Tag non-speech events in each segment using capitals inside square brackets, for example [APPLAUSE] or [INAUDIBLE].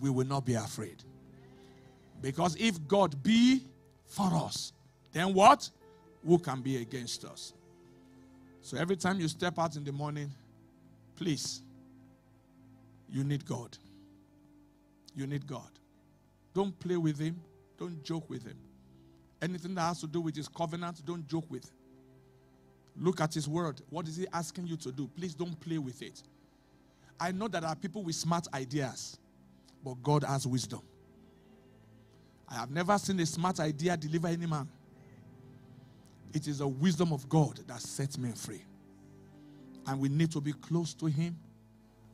we will not be afraid. Because if God be for us, then what? Who can be against us? So every time you step out in the morning, please, you need God. You need God. Don't play with Him, don't joke with Him. Anything that has to do with His covenant, don't joke with. Look at His word. What is He asking you to do? Please don't play with it. I know that there are people with smart ideas, but God has wisdom. I have never seen a smart idea deliver any man. It is the wisdom of God that sets men free. And we need to be close to Him.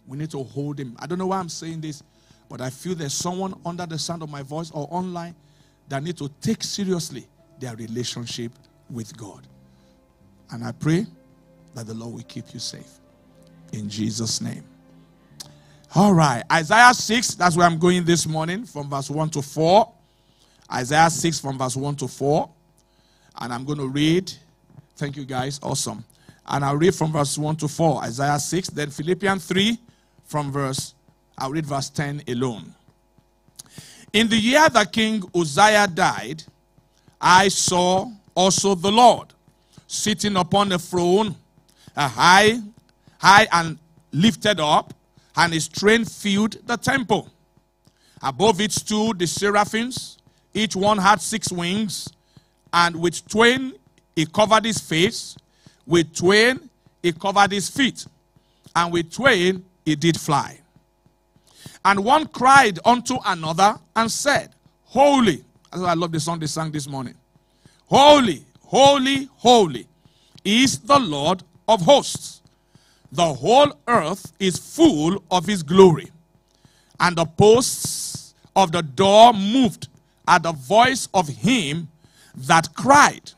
We need to hold Him. I don't know why I'm saying this, but I feel there's someone under the sound of my voice or online that need to take seriously their relationship with God. And I pray that the Lord will keep you safe. In Jesus' name. All right. Isaiah 6, that's where I'm going this morning from verse 1 to 4. Isaiah 6 from verse 1 to 4. And I'm going to read. Thank you, guys. Awesome. And I'll read from verse 1 to 4, Isaiah 6. Then Philippians 3 from verse, I'll read verse 10 alone. In the year that King Uzziah died, I saw also the Lord sitting upon a throne, a high, high and lifted up, and his train filled the temple. Above it stood the seraphims, each one had six wings and with twain he covered his face, with twain he covered his feet, and with twain he did fly. And one cried unto another and said, Holy, that's why I love the song they sang this morning. Holy, holy, holy is the Lord of hosts. The whole earth is full of his glory. And the posts of the door moved at the voice of him that cried,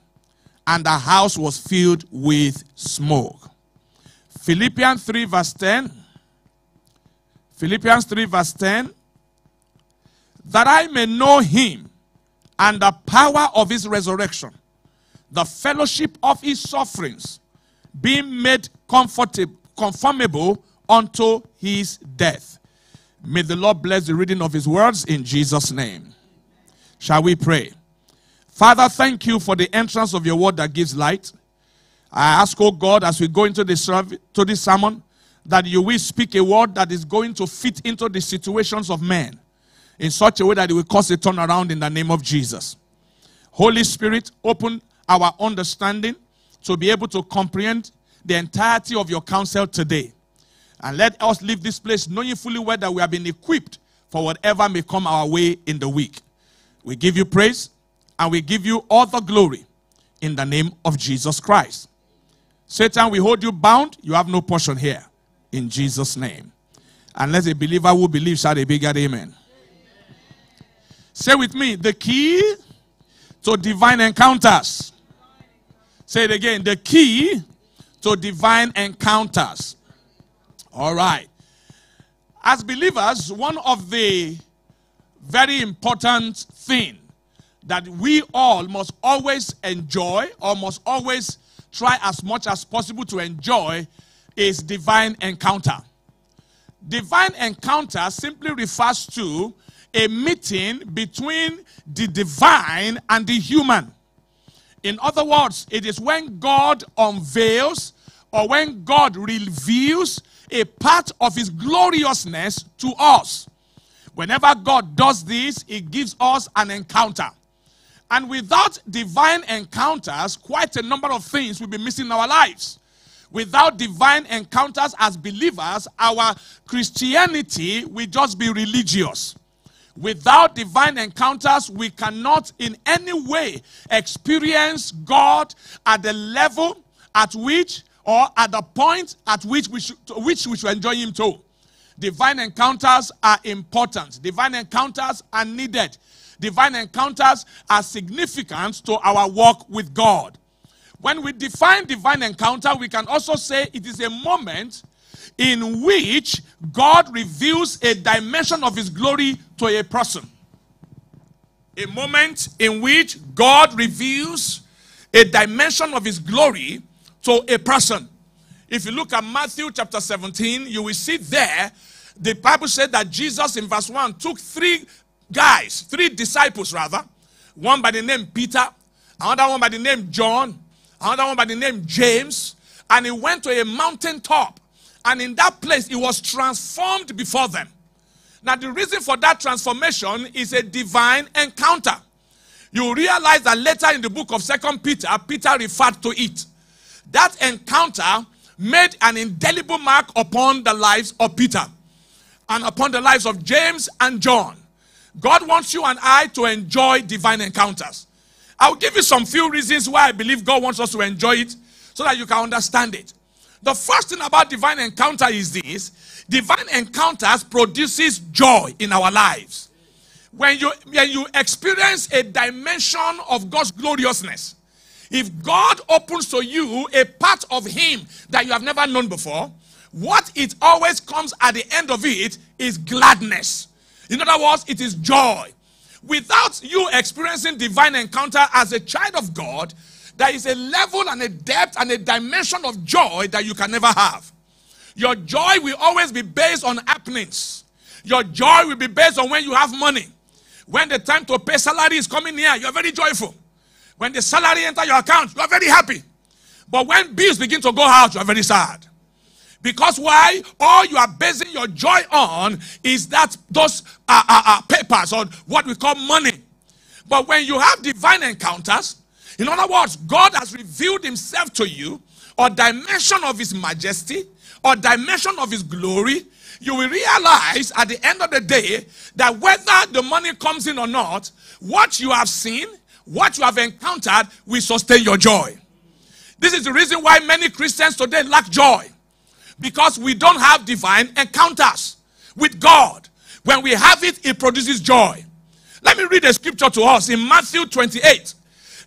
and the house was filled with smoke. Philippians 3, verse 10. Philippians 3, verse 10. That I may know him and the power of his resurrection, the fellowship of his sufferings, being made comfortable, conformable unto his death. May the Lord bless the reading of his words in Jesus' name. Shall we pray? Father, thank you for the entrance of your word that gives light. I ask, oh God, as we go into this, to this sermon, that you will speak a word that is going to fit into the situations of men in such a way that it will cause a turnaround in the name of Jesus. Holy Spirit, open our understanding to be able to comprehend the entirety of your counsel today. And let us leave this place knowing fully well that we have been equipped for whatever may come our way in the week. We give you praise and we give you all the glory in the name of Jesus Christ. Satan, we hold you bound. You have no portion here. In Jesus' name. Unless a believer who believes shall a bigger amen. amen. Say with me, the key to divine encounters. Say it again, the key to divine encounters. All right. As believers, one of the very important thing that we all must always enjoy or must always try as much as possible to enjoy is divine encounter. Divine encounter simply refers to a meeting between the divine and the human. In other words, it is when God unveils or when God reveals a part of his gloriousness to us. Whenever God does this, he gives us an encounter. And without divine encounters, quite a number of things will be missing in our lives. Without divine encounters as believers, our Christianity will just be religious. Without divine encounters, we cannot in any way experience God at the level at which or at the point at which we should, which we should enjoy Him to. Divine encounters are important. Divine encounters are needed divine encounters are significant to our walk with God. When we define divine encounter, we can also say it is a moment in which God reveals a dimension of his glory to a person. A moment in which God reveals a dimension of his glory to a person. If you look at Matthew chapter 17, you will see there the Bible said that Jesus in verse 1 took three guys, three disciples rather, one by the name Peter, another one by the name John, another one by the name James, and he went to a mountain top. And in that place, he was transformed before them. Now, the reason for that transformation is a divine encounter. You realize that later in the book of Second Peter, Peter referred to it. That encounter made an indelible mark upon the lives of Peter and upon the lives of James and John. God wants you and I to enjoy divine encounters. I'll give you some few reasons why I believe God wants us to enjoy it so that you can understand it. The first thing about divine encounter is this. Divine encounters produces joy in our lives. When you, when you experience a dimension of God's gloriousness, if God opens to you a part of Him that you have never known before, what it always comes at the end of it is gladness. In other words, it is joy. Without you experiencing divine encounter as a child of God, there is a level and a depth and a dimension of joy that you can never have. Your joy will always be based on happenings. Your joy will be based on when you have money. When the time to pay salary is coming near, you're very joyful. When the salary enter your account, you are very happy. But when bills begin to go out, you are very sad. Because why? All you are basing your joy on is that those uh, uh, uh, papers or what we call money. But when you have divine encounters, in other words, God has revealed himself to you, or dimension of his majesty, or dimension of his glory, you will realize at the end of the day that whether the money comes in or not, what you have seen, what you have encountered will sustain your joy. This is the reason why many Christians today lack joy because we don't have divine encounters with God. When we have it, it produces joy. Let me read a scripture to us in Matthew 28.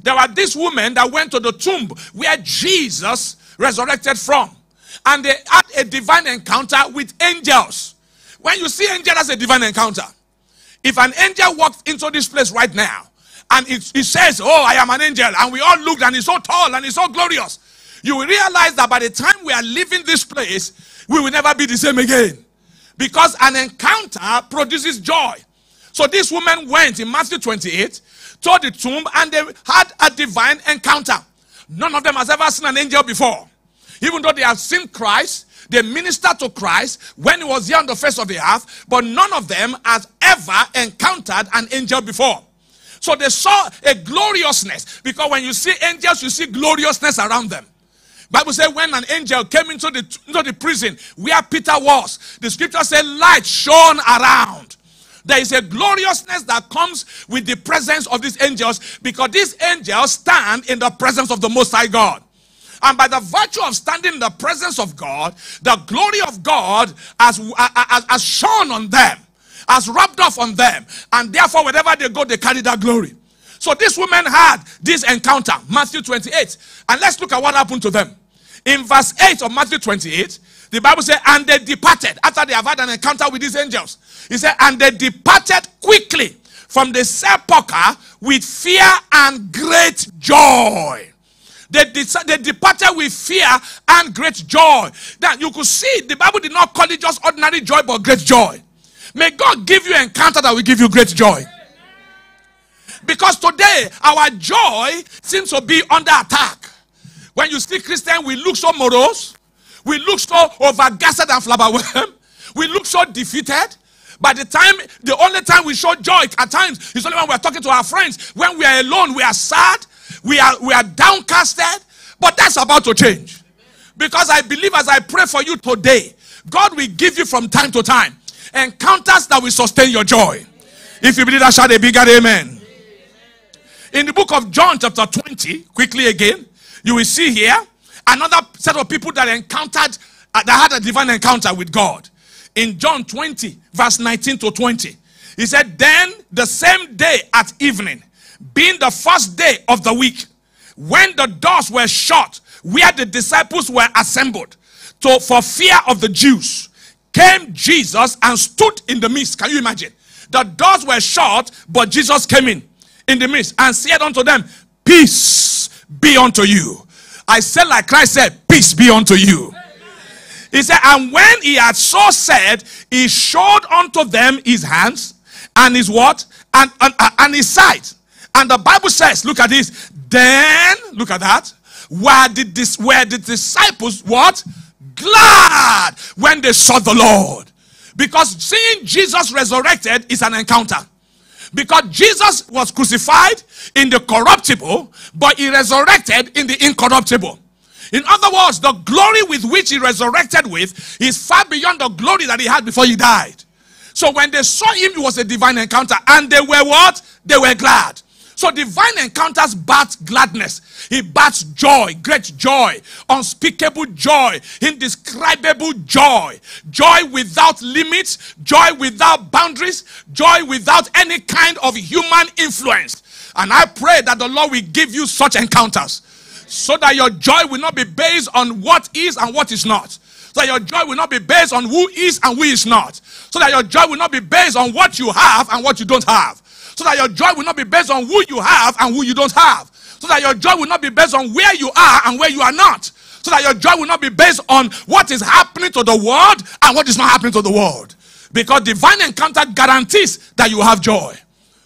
There were these women that went to the tomb where Jesus resurrected from. And they had a divine encounter with angels. When you see angel as a divine encounter, if an angel walked into this place right now and it, says, Oh, I am an angel, and we all looked and he's so tall and he's so glorious, you will realize that by the time we are leaving this place, we will never be the same again. Because an encounter produces joy. So this woman went in Matthew 28 to the tomb and they had a divine encounter. None of them has ever seen an angel before. Even though they have seen Christ, they ministered to Christ when he was here on the face of the earth, but none of them has ever encountered an angel before. So they saw a gloriousness because when you see angels, you see gloriousness around them. Bible says when an angel came into the, into the prison where Peter was, the scripture said light shone around. There is a gloriousness that comes with the presence of these angels because these angels stand in the presence of the Most High God. And by the virtue of standing in the presence of God, the glory of God has, has, has shone on them, has rubbed off on them. And therefore, wherever they go, they carry that glory. So this woman had this encounter, Matthew 28. And let's look at what happened to them. In verse 8 of Matthew 28, the Bible says, and they departed after they have had an encounter with these angels. He said, and they departed quickly from the sepulchre with fear and great joy. They, they departed with fear and great joy. That you could see the Bible did not call it just ordinary joy, but great joy. May God give you an encounter that will give you great joy. Because today our joy seems to be under attack. When you see Christian, we look so morose, we look so overgassed and flabberwhelmed, we look so defeated. By the time, the only time we show joy at times is only when we're talking to our friends. When we are alone, we are sad, we are we are downcasted. But that's about to change. Because I believe as I pray for you today, God will give you from time to time encounters that will sustain your joy. If you believe that, shout a bigger amen. In the book of John, chapter 20, quickly again, you will see here another set of people that encountered, uh, that had a divine encounter with God. In John 20, verse 19 to 20, he said, Then the same day at evening, being the first day of the week, when the doors were shut, where the disciples were assembled, to, for fear of the Jews, came Jesus and stood in the midst. Can you imagine? The doors were shut, but Jesus came in in the midst and said unto them, Peace be unto you. I said, like Christ said, Peace be unto you. He said, And when he had so said, he showed unto them his hands and his what? And, and, uh, and his sight. And the Bible says, look at this. Then, look at that. Where did this where the disciples what? Glad when they saw the Lord. Because seeing Jesus resurrected is an encounter. Because Jesus was crucified in the corruptible, but he resurrected in the incorruptible. In other words, the glory with which he resurrected with is far beyond the glory that he had before he died. So when they saw him, it was a divine encounter. And they were what? They were glad. So divine encounters birth gladness. He births joy, great joy, unspeakable joy, indescribable joy, joy without limits, joy without boundaries, joy without any kind of human influence. And I pray that the Lord will give you such encounters so that your joy will not be based on what is and what is not. So that your joy will not be based on who is and who is not. So that your joy will not be based on what you have and what you don't have so that your joy will not be based on who you have and who you don't have. So that your joy will not be based on where you are and where you are not. So that your joy will not be based on what is happening to the world and what is not happening to the world. Because divine encounter guarantees that you have joy.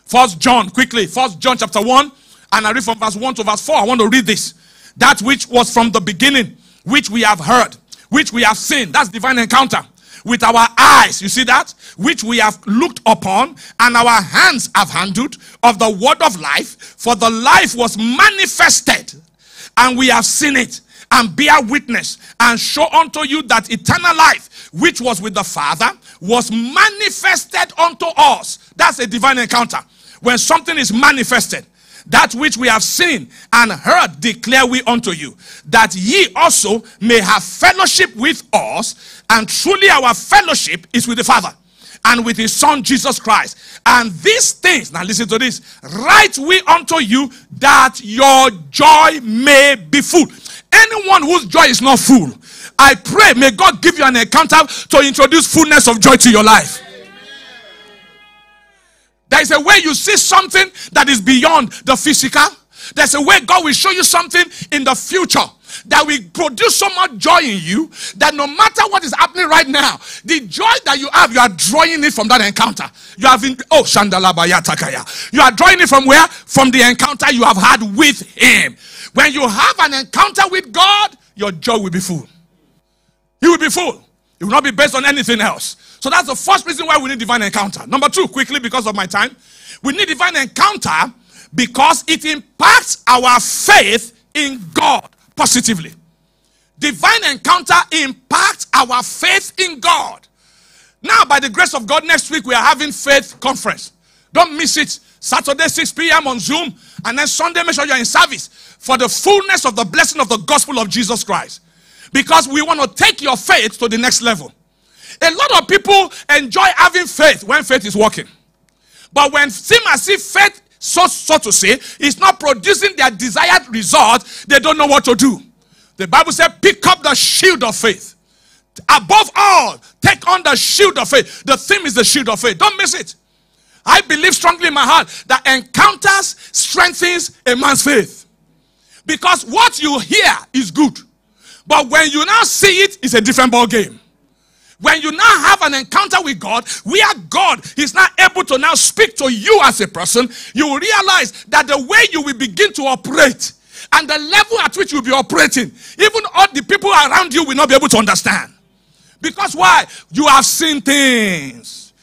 First John, quickly. First John chapter 1. And I read from verse 1 to verse 4. I want to read this. That which was from the beginning, which we have heard, which we have seen. That's divine encounter with our eyes, you see that? Which we have looked upon, and our hands have handled of the word of life, for the life was manifested, and we have seen it, and bear witness, and show unto you that eternal life, which was with the Father, was manifested unto us. That's a divine encounter. When something is manifested, that which we have seen and heard declare we unto you, that ye also may have fellowship with us, and truly our fellowship is with the Father and with his Son Jesus Christ. And these things, now listen to this, write we unto you that your joy may be full. Anyone whose joy is not full, I pray, may God give you an encounter to introduce fullness of joy to your life. There is a way you see something that is beyond the physical. There's a way God will show you something in the future that will produce so much joy in you that no matter what is happening right now, the joy that you have, you are drawing it from that encounter. You have in, oh Shandalabaya Takaya. You are drawing it from where? From the encounter you have had with him. When you have an encounter with God, your joy will be full. You will be full. It will not be based on anything else. So that's the first reason why we need divine encounter. Number two, quickly because of my time, we need divine encounter because it impacts our faith in God positively. Divine encounter impacts our faith in God. Now, by the grace of God, next week we are having faith conference. Don't miss it. Saturday, 6 p.m. on Zoom, and then Sunday, make sure you're in service for the fullness of the blessing of the gospel of Jesus Christ. Because we want to take your faith to the next level. A lot of people enjoy having faith when faith is working. But when seem as if faith, so, so to say, is not producing their desired result, they don't know what to do. The Bible said, pick up the shield of faith. Above all, take on the shield of faith. The theme is the shield of faith. Don't miss it. I believe strongly in my heart that encounters strengthens a man's faith. Because what you hear is good. But when you now see it, it's a different ball game. When you now have an encounter with God, where God is now able to now speak to you as a person, you will realize that the way you will begin to operate and the level at which you'll be operating, even all the people around you will not be able to understand. Because why? You have seen things.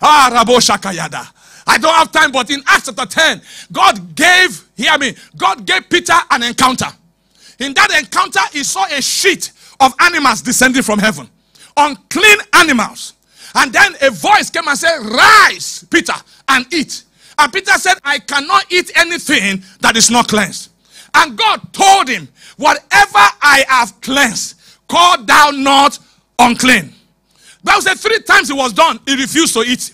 Ah, Rabo Shakayada. I don't have time, but in Acts chapter 10, God gave, hear me, God gave Peter an encounter. In that encounter, he saw a sheet of animals descending from heaven unclean animals. And then a voice came and said, Rise, Peter, and eat. And Peter said, I cannot eat anything that is not cleansed. And God told him, Whatever I have cleansed, call thou not unclean. Bible said three times it was done, he refused to eat.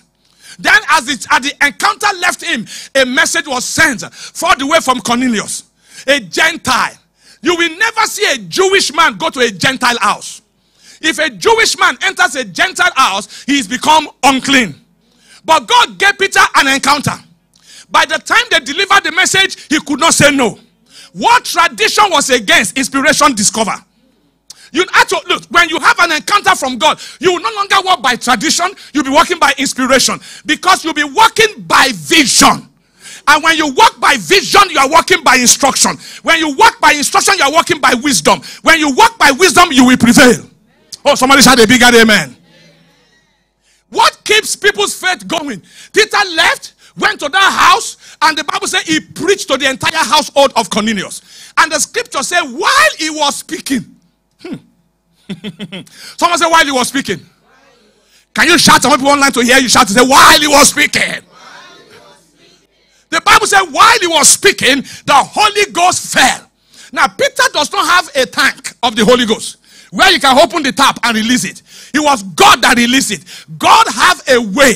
Then, as, it, at the encounter left him, a message was sent far away from Cornelius, a Gentile. You will never see a Jewish man go to a Gentile house. If a Jewish man enters a Gentile house, he is become unclean. But God gave Peter an encounter. By the time they delivered the message, he could not say no. What tradition was against, inspiration discover. You have to look when you have an encounter from God, you will no longer walk by tradition, you'll be walking by inspiration because you'll be walking by vision. And when you walk by vision, you are walking by instruction. When you walk by instruction, you are walking by wisdom. When you walk by wisdom, you will prevail. Oh, somebody shout a bigger amen. What keeps people's faith going? Peter left, went to that house, and the Bible said he preached to the entire household of Cornelius. And the scripture said, while he was speaking, hmm. [LAUGHS] someone said, while he was speaking. Can you shout? Some people online to hear you shout to say, while he was speaking. The Bible said, while he was speaking, the Holy Ghost fell. Now, Peter does not have a tank of the Holy Ghost where you can open the tap and release it. It was God that released it. God have a way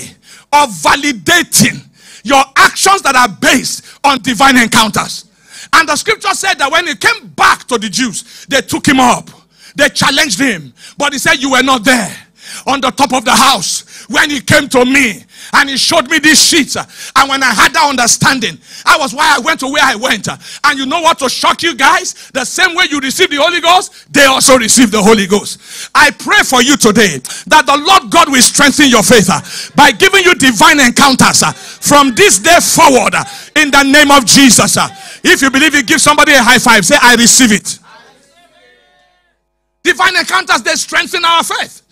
of validating your actions that are based on divine encounters. And the scripture said that when he came back to the Jews, they took him up. They challenged him. But he said, You were not there on the top of the house when he came to me and he showed me these sheets. And when I had that understanding, I was why I went to where I went. And you know what to shock you guys? The same way you receive the Holy Ghost, they also receive the Holy Ghost. I pray for you today that the Lord God will strengthen your faith by giving you divine encounters from this day forward in the name of Jesus. If you believe it, give somebody a high five. Say, I receive it. Divine encounters, they strengthen our faith.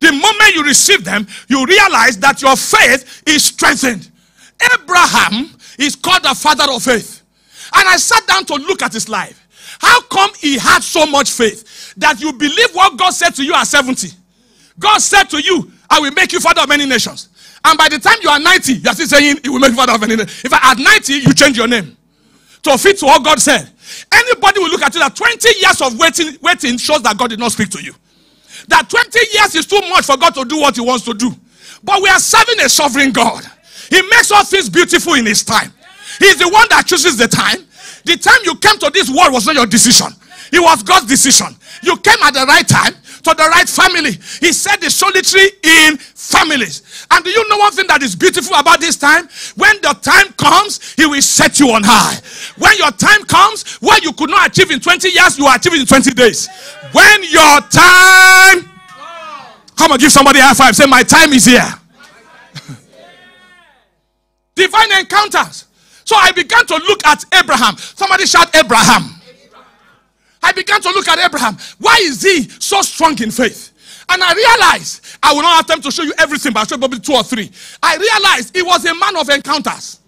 The moment you receive them, you realize that your faith is strengthened. Abraham is called the father of faith. And I sat down to look at his life. How come he had so much faith that you believe what God said to you at 70? God said to you, I will make you father of many nations. And by the time you are 90, you are still saying, He will make you father of many nations. If I at 90, you change your name to fit to what God said. Anybody will look at you that 20 years of waiting, waiting shows that God did not speak to you that 20 years is too much for God to do what He wants to do. But we are serving a sovereign God. He makes all things beautiful in His time. He's the one that chooses the time. The time you came to this world was not your decision, it was God's decision. You came at the right time to the right family. He said the solitary in families. And do you know one thing that is beautiful about this time? When the time comes, He will set you on high. When your time comes, what you could not achieve in 20 years, you achieve it in 20 days. When your time, come on, give somebody a high five. Say, My time is here. [LAUGHS] Divine encounters. So I began to look at Abraham. Somebody shout, Abraham. I began to look at Abraham. Why is he so strong in faith? And I realized, I will not have time to show you everything, but I'll show probably two or three. I realized he was a man of encounters.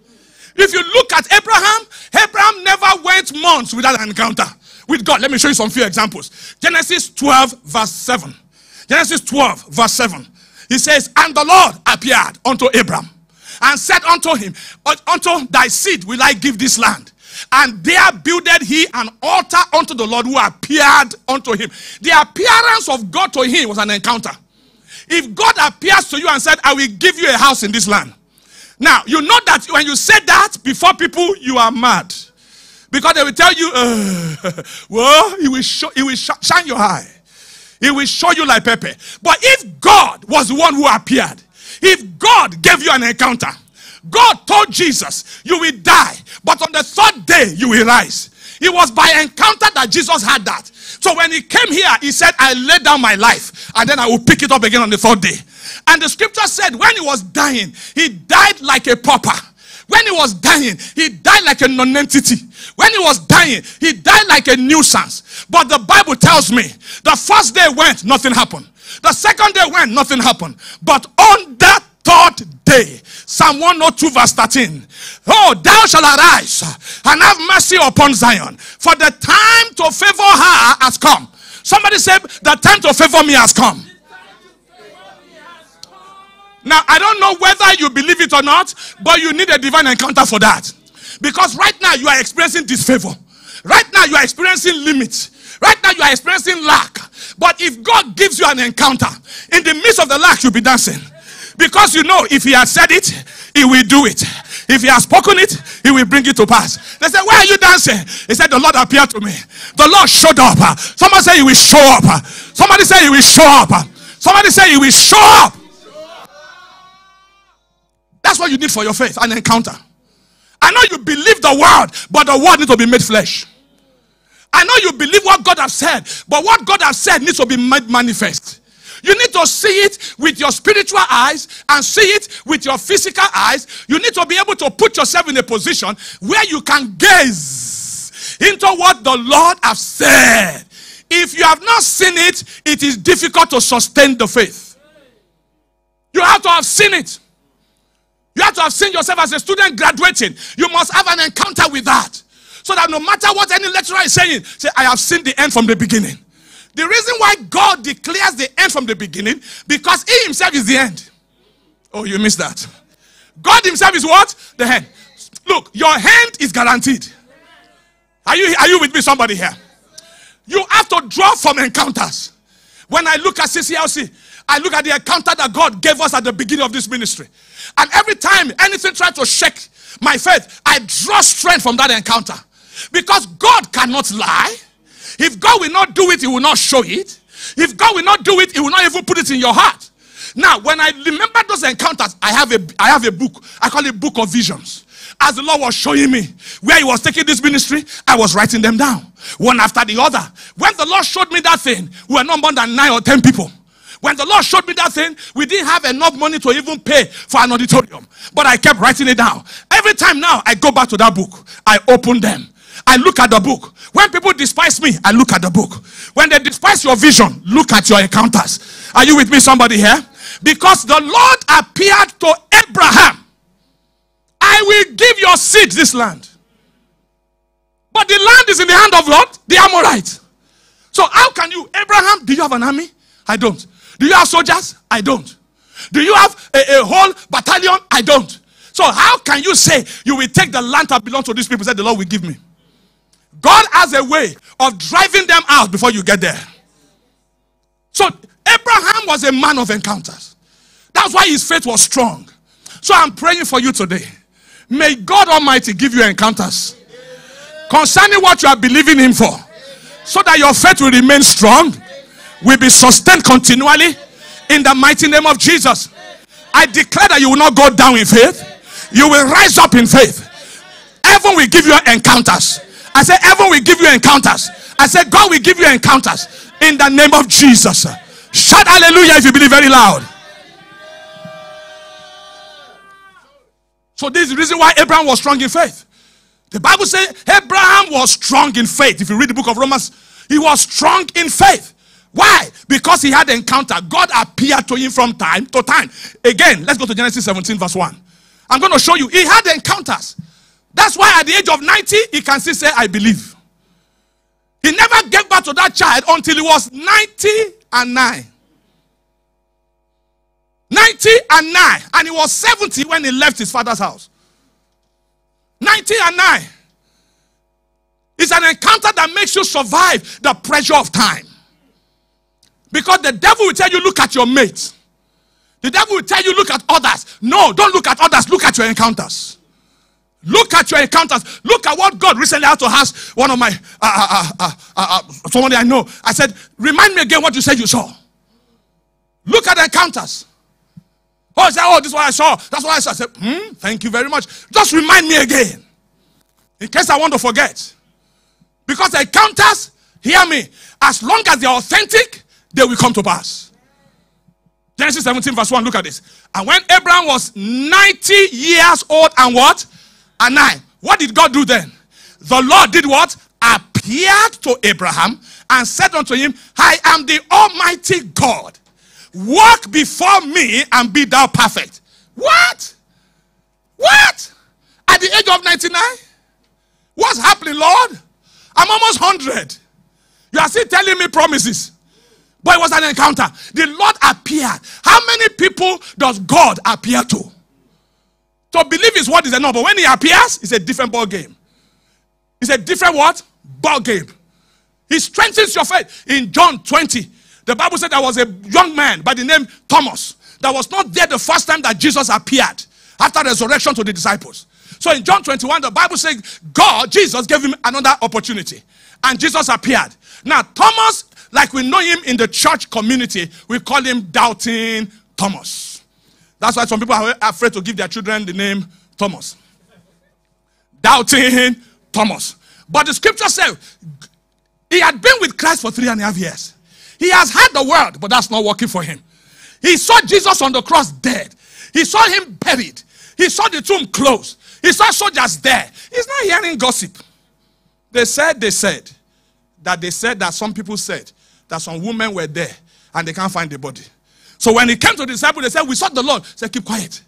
If you look at Abraham, Abraham never went months without an encounter with God. Let me show you some few examples. Genesis 12, verse 7. Genesis 12, verse 7. He says, And the Lord appeared unto Abraham and said unto him, Unto thy seed will I give this land. And there builded he an altar unto the Lord who appeared unto him. The appearance of God to him was an encounter. If God appears to you and said, I will give you a house in this land. Now, you know that when you say that before people, you are mad. Because they will tell you, uh, [LAUGHS] well, he will, show, he will sh shine your eye. He will show you like Pepe. But if God was the one who appeared, if God gave you an encounter, God told Jesus, You will die, but on the third day you will rise. It was by encounter that Jesus had that. So when he came here, he said, I lay down my life and then I will pick it up again on the third day. And the scripture said, when he was dying, he died like a pauper. When he was dying, he died like a non-entity. When he was dying, he died like a nuisance. But the Bible tells me the first day went, nothing happened. The second day went, nothing happened. But on that third day, Psalm 102, verse 13. Oh, thou shalt arise and have mercy upon Zion, for the time to favor her has come. Somebody said, The time to favor me has come. Now, I don't know whether you believe it or not, but you need a divine encounter for that. Because right now you are experiencing disfavor. Right now you are experiencing limits. Right now you are experiencing lack. But if God gives you an encounter, in the midst of the lack, you'll be dancing. Because you know, if He has said it, He will do it. If He has spoken it, He will bring it to pass. They said, Why are you dancing? He said, The Lord appeared to me. The Lord showed up. Somebody say He will show up. Somebody say He will show up. Somebody say He will show up. What you need for your faith an encounter. I know you believe the word, but the word needs to be made flesh. I know you believe what God has said, but what God has said needs to be made manifest. You need to see it with your spiritual eyes and see it with your physical eyes. You need to be able to put yourself in a position where you can gaze into what the Lord has said. If you have not seen it, it is difficult to sustain the faith. You have to have seen it. You have to have seen yourself as a student graduating. You must have an encounter with that. So that no matter what any lecturer is saying, say, I have seen the end from the beginning. The reason why God declares the end from the beginning, because He Himself is the end. Oh, you missed that. God Himself is what? The hand. Look, your hand is guaranteed. Are you, are you with me, somebody here? You have to draw from encounters. When I look at CCLC, I look at the encounter that God gave us at the beginning of this ministry. And every time anything tries to shake my faith, I draw strength from that encounter. Because God cannot lie. If God will not do it, He will not show it. If God will not do it, He will not even put it in your heart. Now, when I remember those encounters, I have a I have a book. I call it Book of Visions. As the Lord was showing me where He was taking this ministry, I was writing them down one after the other. When the Lord showed me that thing, we were not more than nine or ten people. When the Lord showed me that thing, we didn't have enough money to even pay for an auditorium. But I kept writing it down. Every time now I go back to that book, I open them. I look at the book. When people despise me, I look at the book. When they despise your vision, look at your encounters. Are you with me, somebody here? Because the Lord appeared to Abraham. I will give your seed this land. But the land is in the hand of Lord, the Amorite. So how can you, Abraham, do you have an army? I don't. Do you have soldiers? I don't. Do you have a, a whole battalion? I don't. So how can you say you will take the land that belongs to these people? Said the Lord will give me. God has a way of driving them out before you get there. So Abraham was a man of encounters. That's why his faith was strong. So I'm praying for you today. May God Almighty give you encounters concerning what you are believing Him for, so that your faith will remain strong, will be sustained continually in the mighty name of Jesus. I declare that you will not go down in faith, you will rise up in faith. Heaven will give you encounters. I said, Heaven will give you encounters. I said, God will give you encounters in the name of Jesus. Shout hallelujah if you believe very loud. So, this is the reason why Abraham was strong in faith. The Bible says Abraham was strong in faith. If you read the book of Romans, he was strong in faith. Why? Because he had encounter. God appeared to him from time to time. Again, let's go to Genesis 17, verse 1. I'm going to show you. He had encounters. That's why at the age of 90, he can still say, I believe. He never gave birth to that child until he was 90 and 9. 90 and 9. And he was 70 when he left his father's house. 90 and 9. It's an encounter that makes you survive the pressure of time. Because the devil will tell you, look at your mates. The devil will tell you, look at others. No, don't look at others. Look at your encounters. Look at your encounters. Look at what God recently had to ask one of my uh, uh, uh, somebody I know. I said, remind me again what you said you saw. Look at the encounters. Oh, said, oh, this is what I saw. That's what I saw. I said, hmm, thank you very much. Just remind me again. In case I want to forget. Because encounters, hear me, as long as they're authentic, they will come to pass. Genesis 17, verse 1, look at this. And when Abraham was 90 years old and what? and 9. What did God do then? The Lord did what? Appeared to Abraham and said unto him, I am the Almighty God. Walk before me and be thou perfect. What? What? At the age of 99? What's happening, Lord? I'm almost 100. You are still telling me promises. But it was an encounter. The Lord appeared. How many people does God appear to? To believe his word is enough, but when he appears, it's a different ball game. It's a different what? Ball game. He strengthens your faith. In John 20, the Bible said there was a young man by the name Thomas that was not there the first time that Jesus appeared after resurrection to the disciples. So in John 21, the Bible says God, Jesus gave him another opportunity. And Jesus appeared. Now, Thomas, like we know him in the church community, we call him Doubting Thomas. That's why some people are afraid to give their children the name Thomas. Doubting Thomas. But the scripture says He had been with Christ for three and a half years. He has had the word, but that's not working for him. He saw Jesus on the cross dead. He saw him buried. He saw the tomb closed. He saw soldiers there. He's not hearing gossip. They said, they said, that they said that some people said that some women were there and they can't find the body. So when he came to the disciples, they said, We saw the Lord. Say, keep quiet.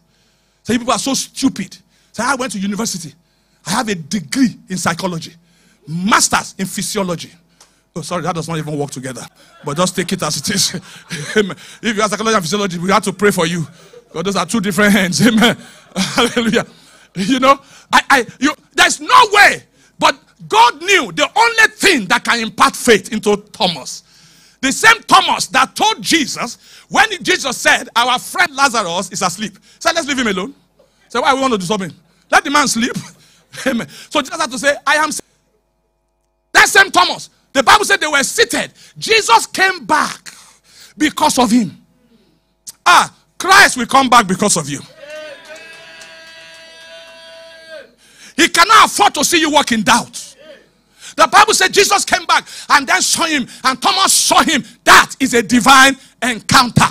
Say, people are so stupid. Say, I went to university. I have a degree in psychology, master's in physiology. Oh, sorry, that does not even work together. But just take it as it is. [LAUGHS] if you have psychology and physiology, we have to pray for you. Because those are two different hands. [LAUGHS] Amen. Hallelujah. You know, I, I, you, there's no way. But God knew the only thing that can impart faith into Thomas. The same Thomas that told Jesus when Jesus said, Our friend Lazarus is asleep. Said, Let's leave him alone. Say, Why we want to do something? Let the man sleep. [LAUGHS] Amen. So Jesus had to say, I am. That same Thomas the Bible said they were seated. Jesus came back because of him. Ah, Christ will come back because of you. He cannot afford to see you walk in doubt. The Bible said Jesus came back and then saw him, and Thomas saw him. That is a divine encounter.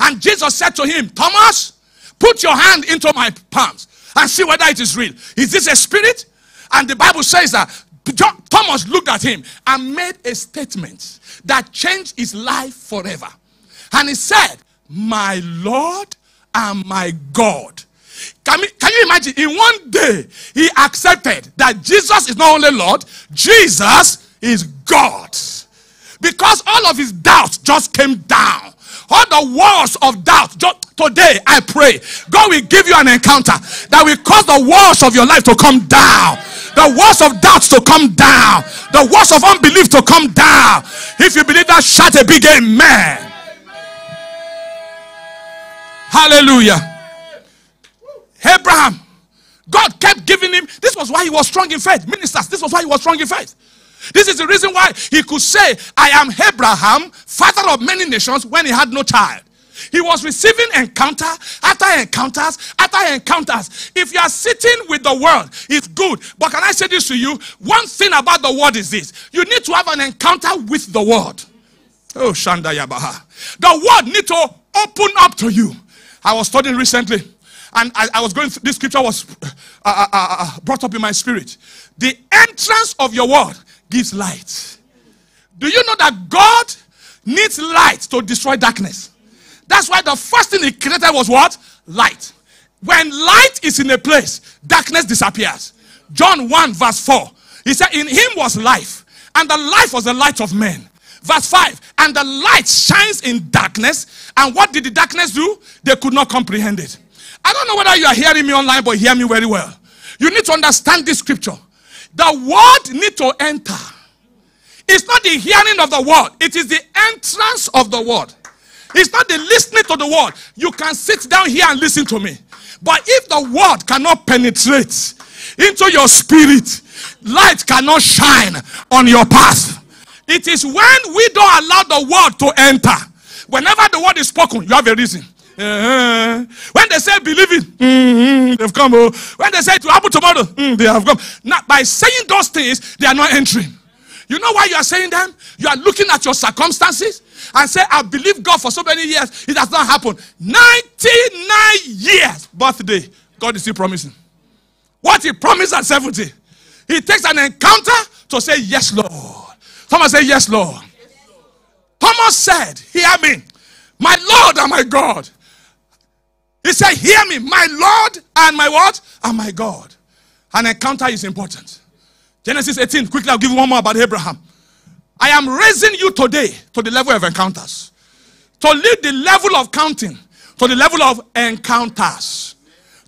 And Jesus said to him, Thomas, put your hand into my palms and see whether it is real. Is this a spirit? And the Bible says that Thomas looked at him and made a statement that changed his life forever. And he said, My Lord and my God. Can, we, can you imagine? In one day, he accepted that Jesus is not only Lord, Jesus is God. Because all of his doubts just came down. All the walls of doubt. Just, today, I pray, God will give you an encounter that will cause the walls of your life to come down the walls of doubts to come down, the walls of unbelief to come down. If you believe that, shout a big amen. Hallelujah. Abraham, God kept giving him. This was why he was strong in faith. Ministers, this was why he was strong in faith. This is the reason why he could say, I am Abraham, father of many nations, when he had no child. He was receiving encounter after encounters after encounters. If you are sitting with the world, it's good. But can I say this to you? One thing about the word is this you need to have an encounter with the word. Oh, Shanda Yabaha. The word need to open up to you. I was studying recently, and I, I was going through this scripture was uh, uh, uh, uh, brought up in my spirit. The entrance of your word gives light. Do you know that God needs light to destroy darkness? That's why the first thing he created was what? Light. When light is in a place, darkness disappears. John 1, verse 4. He said, In him was life, and the life was the light of men. Verse 5 And the light shines in darkness. And what did the darkness do? They could not comprehend it. I don't know whether you are hearing me online, but hear me very well. You need to understand this scripture. The word need to enter. It's not the hearing of the word, it is the entrance of the word. It's not the listening to the word. You can sit down here and listen to me. But if the word cannot penetrate into your spirit, light cannot shine on your path. It is when we don't allow the word to enter. Whenever the word is spoken, you have a reason. Uh, when they say believe it, mm, they've come. Oh. When they say it will happen tomorrow, mm, they have come. Now, by saying those things, they are not entering. You know why you are saying them? You are looking at your circumstances and say, I believe God for so many years. It has not happened. 99 years birthday. God is still promising. What he promised at 70. He takes an encounter to say, Yes, Lord. Thomas say, Yes, Lord. Thomas said, Hear me, my Lord and my God. He said, Hear me, my Lord and my what? And my God. An encounter is important. Genesis 18. Quickly, I'll give you one more about Abraham. I am raising you today to the level of encounters. To leave the level of counting to the level of encounters.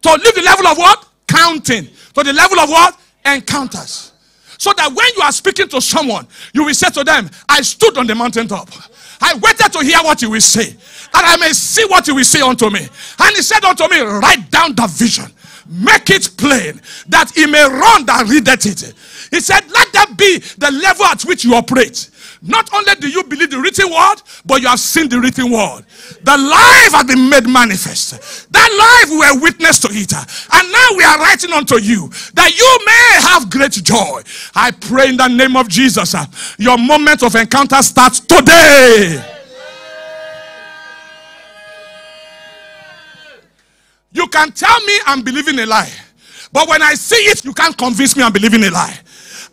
To leave the level of what? Counting. To the level of what? Encounters. So that when you are speaking to someone, you will say to them, I stood on the mountaintop. I waited to hear what you will say, that I may see what you will say unto me. And he said unto me, Write down the vision, make it plain, that he may run that readeth it. He said, Let that be the level at which you operate. Not only do you believe the written word, but you have seen the written word. The life has been made manifest. That life we are witness to it. And now we are writing unto you that you may have great joy. I pray in the name of Jesus. Uh, your moment of encounter starts today. You can tell me I'm believing a lie. But when I see it, you can't convince me I'm believing a lie.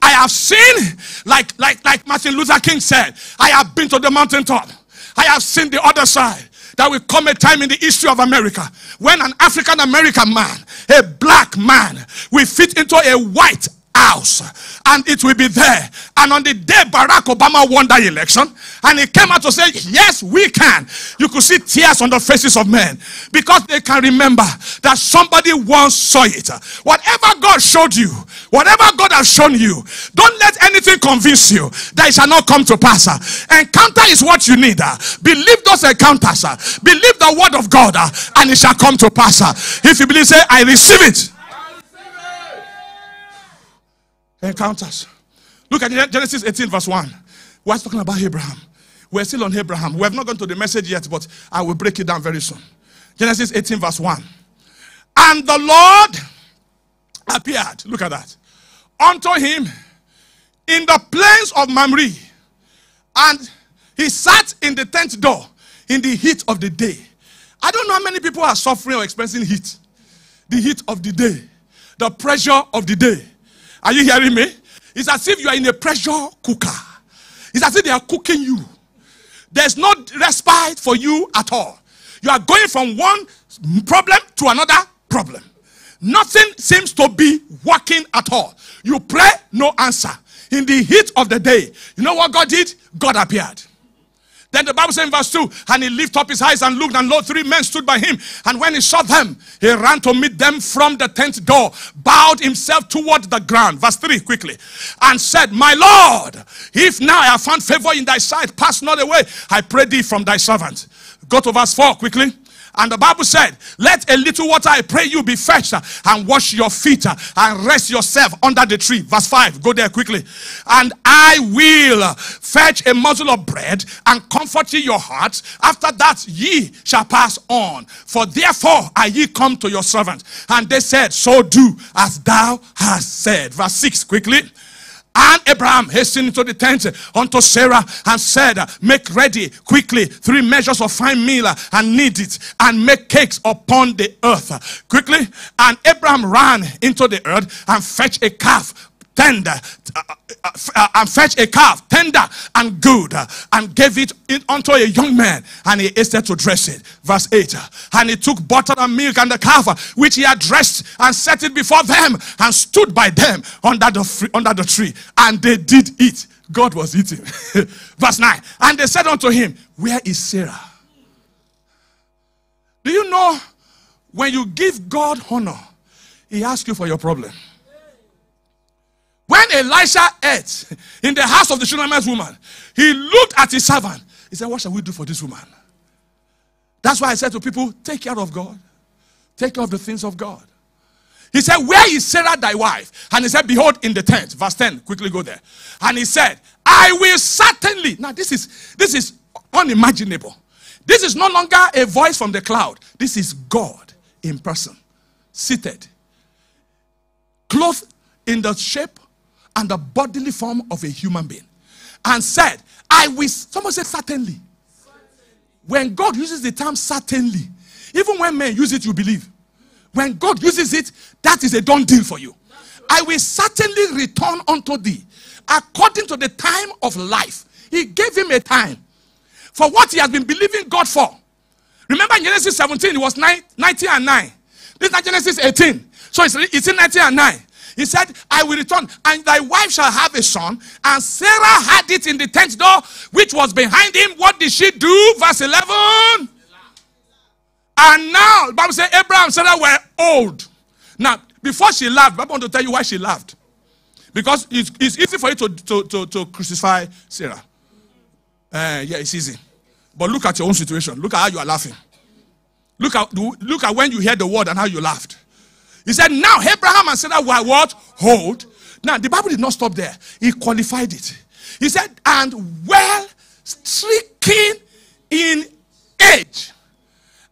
I have seen, like, like, like Martin Luther King said, I have been to the mountaintop. I have seen the other side. There will come a time in the history of America when an African American man, a black man, will fit into a white house and it will be there. And on the day Barack Obama won that election, and he came out to say, Yes, we can. You could see tears on the faces of men because they can remember that somebody once saw it. Whatever God showed you, whatever God has shown you, don't let anything convince you that it shall not come to pass. Encounter is what you need. Believe those encounters. Believe the word of God, and it shall come to pass. If you believe, say, I receive it encounters. Look at Genesis 18, verse 1. We're talking about Abraham. We're still on Abraham. We have not gone to the message yet, but I will break it down very soon. Genesis 18, verse 1. And the Lord appeared, look at that, unto him in the plains of Mamre. And he sat in the tent door in the heat of the day. I don't know how many people are suffering or experiencing heat. The heat of the day, the pressure of the day. Are you hearing me? It's as if you are in a pressure cooker. It's as if they are cooking you. There's no respite for you at all. You are going from one problem to another problem. Nothing seems to be working at all. You pray, no answer. In the heat of the day, you know what God did? God appeared. Then the Bible says in verse 2, and he lifted up his eyes and looked, and lo, three men stood by him. And when he saw them, he ran to meet them from the tent door, bowed himself toward the ground. Verse 3, quickly. And said, My Lord, if now I have found favor in thy sight, pass not away. I pray thee from thy servant. Go to verse 4, quickly. And the Bible said, Let a little water, I pray you, be fetched uh, and wash your feet uh, and rest yourself under the tree. Verse 5. Go there quickly. And I will uh, fetch a morsel of bread and comfort ye your hearts. After that, ye shall pass on. For therefore are ye come to your servant. And they said, So do as thou hast said. Verse 6 quickly. And Abraham hastened into the tent unto Sarah and said, Make ready quickly three measures of fine meal and knead it and make cakes upon the earth. Quickly. And Abraham ran into the earth and fetched a calf tender uh, uh, uh, and fetch a calf tender and good uh, and gave it unto a young man and he hasted to dress it. Verse 8 and he took butter and milk and the calf which he had dressed and set it before them and stood by them under the under the tree and they did eat. God was eating. [LAUGHS] Verse 9 and they said unto him where is sarah? Do you know when you give god honor he asks you for your problem when Elisha ate in the house of the Shunammite woman, he looked at his servant. He said, What shall we do for this woman? That's why I said to people, Take care of God, take care of the things of God. He said, Where is Sarah thy wife? And he said, Behold, in the tent. Verse 10. Quickly go there. And he said, I will certainly. Now, this is this is unimaginable. This is no longer a voice from the cloud. This is God in person, seated, clothed in the shape and the bodily form of a human being and said, I will, someone said, certainly. When God uses the term certainly, even when men use it, you believe. When God uses it, that is a done deal for you. I will certainly return unto thee according to the time of life. He gave him a time for what he has been believing God for. Remember in Genesis 17, it was 90 and 9. This is Genesis 18. So it's, it's in 90 and 9. He said, I will return, and thy wife shall have a son. And Sarah had it in the tent door, which was behind him. What did she do? Verse 11. And now, the Bible says Abraham and Sarah were old. Now, before she laughed, I want to tell you why she laughed. Because it's, it's easy for you to, to, to, to crucify Sarah. Uh, yeah, it's easy. But look at your own situation. Look at how you are laughing. Look at, look at when you hear the word and how you laughed. He said, Now Abraham and Sarah were what? Hold. Now, the Bible did not stop there. He qualified it. He said, and well stricken in age.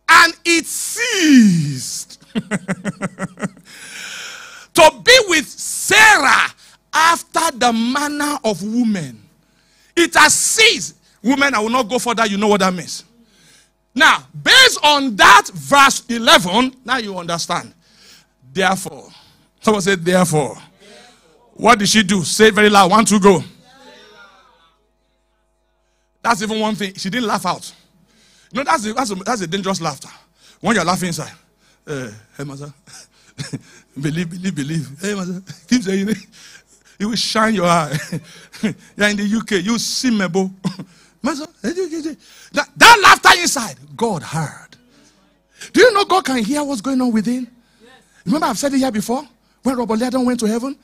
And it ceased [LAUGHS] to be with Sarah after the manner of women. It has ceased. Women, I will not go further. You know what that means. Now, based on that verse 11, now you understand. Therefore, someone said, therefore. What did she do? Say very loud. One, two, go. That's even one thing. She didn't laugh out. You know, that's a, that's a, that's a dangerous laughter. When you're laughing inside. Uh, hey, mother. [LAUGHS] believe, believe, believe. Hey, mother. [LAUGHS] Keep saying it. You will shine your eye. [LAUGHS] you're in the UK. You see me, bo. that, that laughter inside, God heard. Do you know God can hear what's going on within? Remember, I've said it here before. When Robert Liardon went to heaven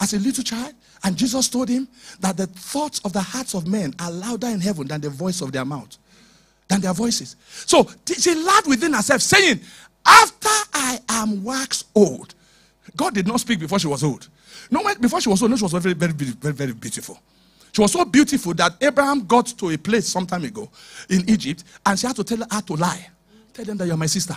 as a little child, and Jesus told him that the thoughts of the hearts of men are louder in heaven than the voice of their mouth, than their voices. So she laughed within herself, saying, After I am wax old. God did not speak before she was old. No, before she was old, no, she was very, very, very, very beautiful. She was so beautiful that Abraham got to a place some time ago in Egypt and she had to tell her to lie. Tell them that you're my sister.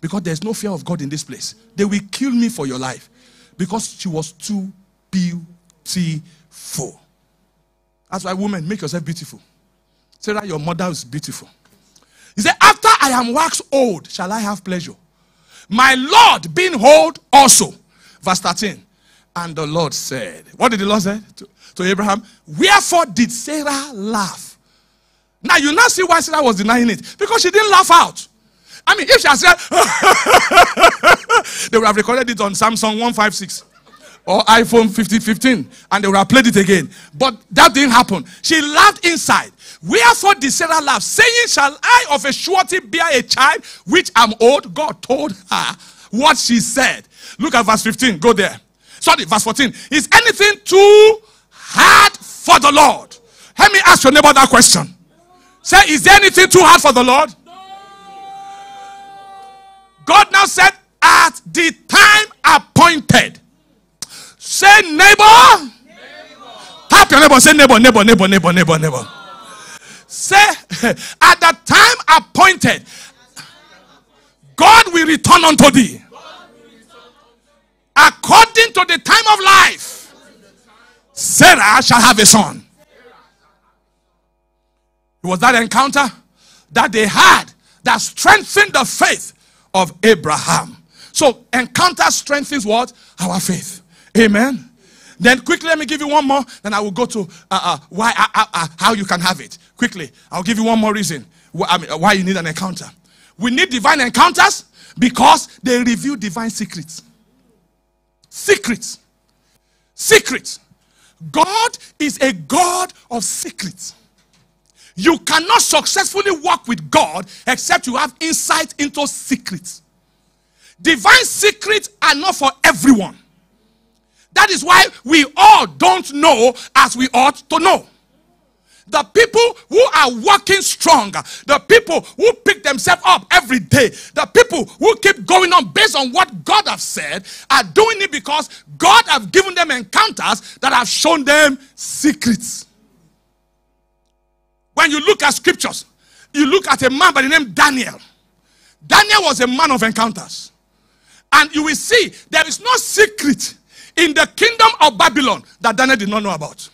Because there's no fear of God in this place. They will kill me for your life. Because she was too beautiful. That's why women, make yourself beautiful. Sarah, your mother is beautiful. He said, After I am waxed old, shall I have pleasure? My Lord being old also. Verse 13. And the Lord said, What did the Lord say to, to Abraham? Wherefore did Sarah laugh? Now you now see why Sarah was denying it. Because she didn't laugh out. I mean, if she had said, [LAUGHS] they would have recorded it on Samsung 156 or iPhone 50, 15 and they would have played it again. But that didn't happen. She laughed inside. Wherefore did Sarah laugh, saying, Shall I of a surety bear a child which I am old? God told her what she said. Look at verse 15. Go there. Sorry, verse 14. Is anything too hard for the Lord? Let me ask your neighbor that question. Say, is there anything too hard for the Lord? God now said, at the time appointed. Say, neighbor. Tap your neighbor. Say, neighbor, neighbor, neighbor, neighbor, neighbor, neighbor. Say, [LAUGHS] at the time appointed, God will return unto thee according to the time of life, Sarah shall have a son. It was that encounter that they had that strengthened the faith of Abraham. So, encounter strengthens what? Our faith. Amen. Then quickly, let me give you one more. Then I will go to uh, uh, why, uh, uh, uh how you can have it. Quickly, I'll give you one more reason why, I mean, why you need an encounter. We need divine encounters because they reveal divine secrets. Secrets. Secrets. God is a God of secrets. You cannot successfully walk with God except you have insight into secrets. Divine secrets are not for everyone. That is why we all don't know as we ought to know. The people who are working strong, the people who pick themselves up every day, the people who keep going on based on what God has said, are doing it because God have given them encounters that have shown them secrets. When you look at scriptures, you look at a man by the name Daniel. Daniel was a man of encounters. And you will see there is no secret in the kingdom of Babylon that Daniel did not know about.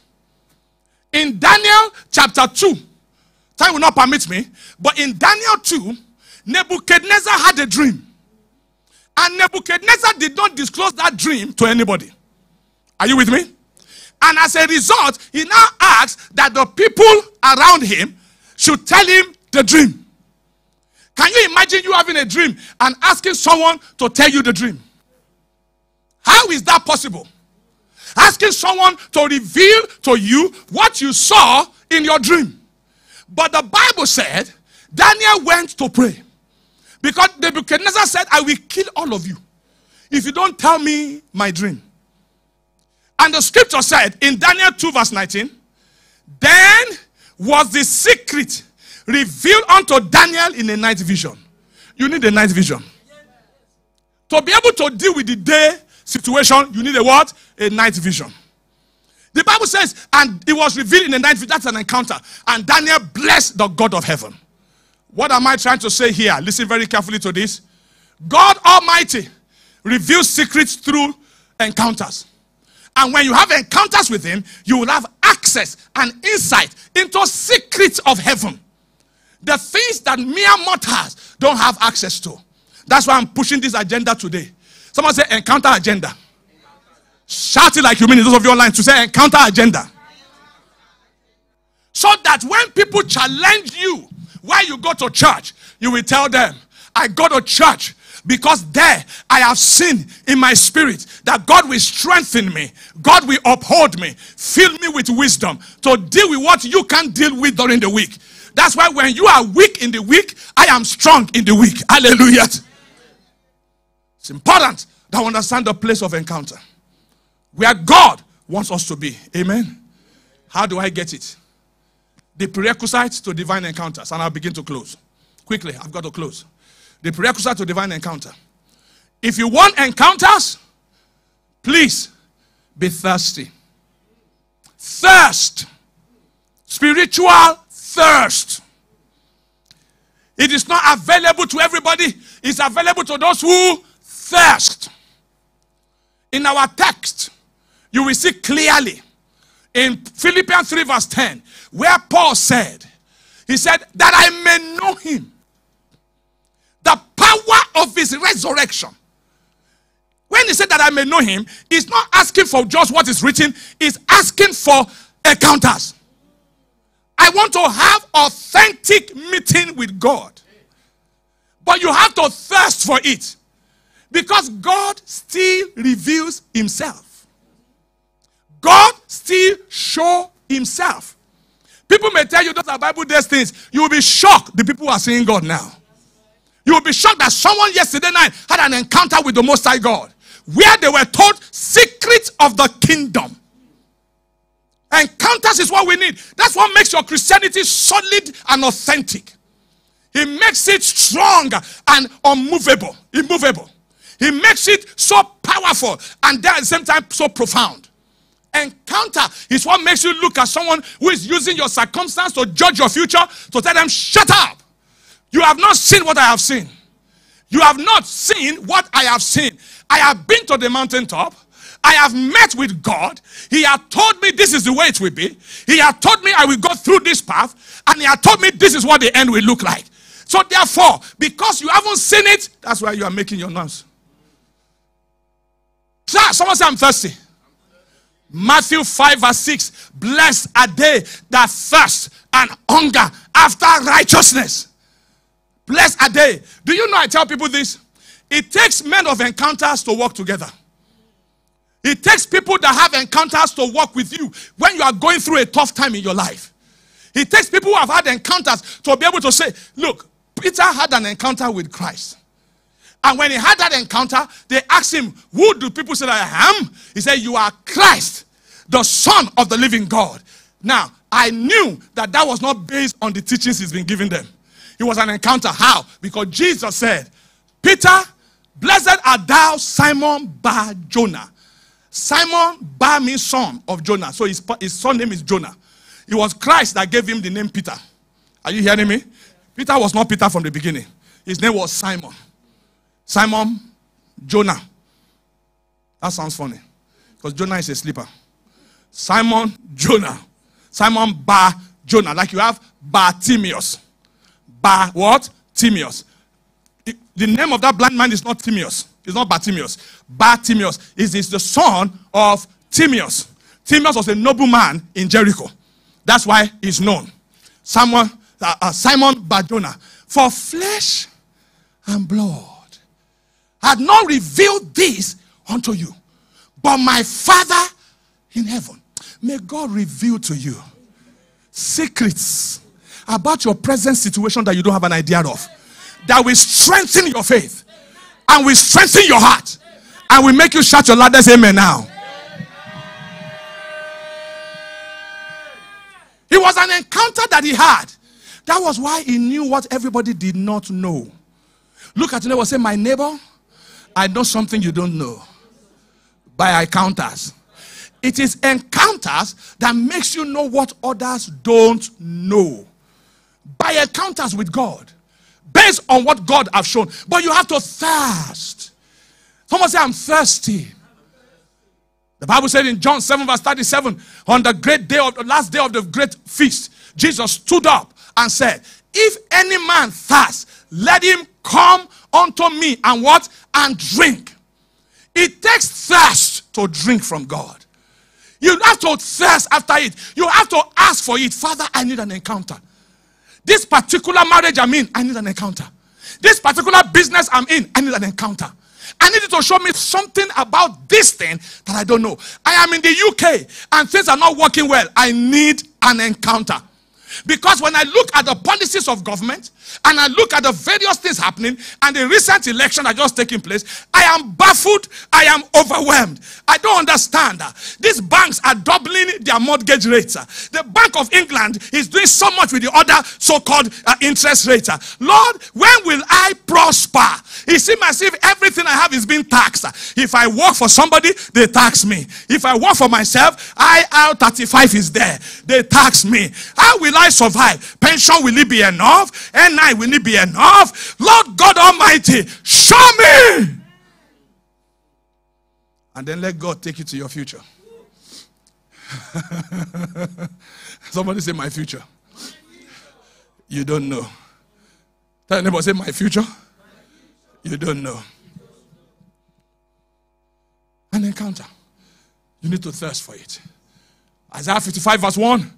In Daniel chapter 2, time will not permit me, but in Daniel 2, Nebuchadnezzar had a dream. And Nebuchadnezzar did not disclose that dream to anybody. Are you with me? And as a result, he now asks that the people around him should tell him the dream. Can you imagine you having a dream and asking someone to tell you the dream? How is that possible? asking someone to reveal to you what you saw in your dream. But the Bible said Daniel went to pray because Nebuchadnezzar said, I will kill all of you if you don't tell me my dream. And the scripture said in Daniel 2, verse 19, then was the secret revealed unto Daniel in a night vision. You need a night vision. To be able to deal with the day situation, you need a what? A night vision. The Bible says, and it was revealed in the night. Vision. That's an encounter. And Daniel blessed the God of heaven. What am I trying to say here? Listen very carefully to this. God Almighty reveals secrets through encounters. And when you have encounters with Him, you will have access and insight into secrets of heaven. The things that mere mortals don't have access to. That's why I'm pushing this agenda today. Someone say encounter agenda. Shout it like you mean it. Those of you online to say encounter agenda. So that when people challenge you while you go to church, you will tell them, I go to church because there I have seen in my spirit that God will strengthen me, God will uphold me, fill me with wisdom to deal with what you can't deal with during the week. That's why when you are weak in the week, I am strong in the week. Hallelujah. It's important that we understand the place of encounter where God wants us to be. Amen. How do I get it? The prerequisites to divine encounters, and I'll begin to close. Quickly, I've got to close. The prerequisite to divine encounter. If you want encounters, please be thirsty. Thirst. Spiritual thirst. It is not available to everybody, it's available to those who thirst. In our text, you will see clearly in Philippians 3, verse 10, where Paul said, He said, That I may know him, power of his resurrection. When he said that I may know him, he's not asking for just what is written, he's asking for encounters. I want to have authentic meeting with God. But you have to thirst for it. Because God still reveals himself. God still show himself. People may tell you those are Bible days things. You will be shocked the people are seeing God now. You will be shocked that someone yesterday night had an encounter with the Most High God where they were told secrets of the kingdom. Encounters is what we need. That's what makes your Christianity solid and authentic. He makes it strong and unmovable, immovable. He makes it so powerful and at the same time so profound. Encounter is what makes you look at someone who is using your circumstance to judge your future to tell them, shut up. You have not seen what I have seen. You have not seen what I have seen. I have been to the mountaintop. I have met with God. He had told me this is the way it will be. He had told me I will go through this path. And he had told me this is what the end will look like. So therefore, because you haven't seen it, that's why you are making your noise. Sir, someone say I'm thirsty. Matthew 5 verse 6. Blessed are they that thirst and hunger after righteousness. Blessed are they. Do you know I tell people this? It takes men of encounters to work together. It takes people that have encounters to work with you when you are going through a tough time in your life. It takes people who have had encounters to be able to say, Look, Peter had an encounter with Christ. And when he had that encounter, they asked him, Who do people say I am? He said, You are Christ, the Son of the living God. Now, I knew that that was not based on the teachings he's been giving them. It was an encounter. How? Because Jesus said, Peter, blessed art thou, Simon Bar Jonah. Simon Bar means son of Jonah. So his, his son name is Jonah. It was Christ that gave him the name Peter. Are you hearing me? Peter was not Peter from the beginning. His name was Simon. Simon Jonah. That sounds funny. Because Jonah is a sleeper. Simon Jonah. Simon Bar Jonah. Like you have Bartimaeus. Bar what? Timaeus. The name of that blind man is not Timaeus. It's not Bartimaeus. Bartimaeus is, is the son of Timaeus. Timaeus was a nobleman in Jericho. That's why he's known. Simon, uh, uh, Simon Barjona. For flesh and blood had not revealed this unto you, but my Father in heaven. May God reveal to you secrets about your present situation that you don't have an idea of that will strengthen your faith and will strengthen your heart and will make you shout your loudest amen now. It was an encounter that he had. That was why he knew what everybody did not know. Look at your neighbor say, My neighbor, I know something you don't know. By encounters. It is encounters that makes you know what others don't know. By encounters with God, based on what God have shown. But you have to thirst. Someone say, I'm thirsty. The Bible said in John 7, verse 37, on the great day of the last day of the great feast, Jesus stood up and said, If any man thirst, let him come unto me and what? And drink. It takes thirst to drink from God. You have to thirst after it. You have to ask for it. Father, I need an encounter. This particular marriage I'm in, I need an encounter. This particular business I'm in, I need an encounter. I need you to show me something about this thing that I don't know. I am in the UK and things are not working well. I need an encounter. Because when I look at the policies of government and I look at the various things happening and the recent election that just taking place, I am baffled. I am overwhelmed. I don't understand. These banks are doubling their mortgage rates. The Bank of England is doing so much with the other so-called uh, interest rates. Lord, when will I prosper? It seems as if everything I have is being taxed. If I work for somebody, they tax me. If I work for myself, IR35 is there. They tax me. How will I survive? Pension will it be enough? NI will it be enough? Lord God Almighty, show me. And then let God take you to your future. [LAUGHS] Somebody say, My future. You don't know. Tell anybody, say, My future. You don't know. An encounter. You need to thirst for it. Isaiah 55, verse 1.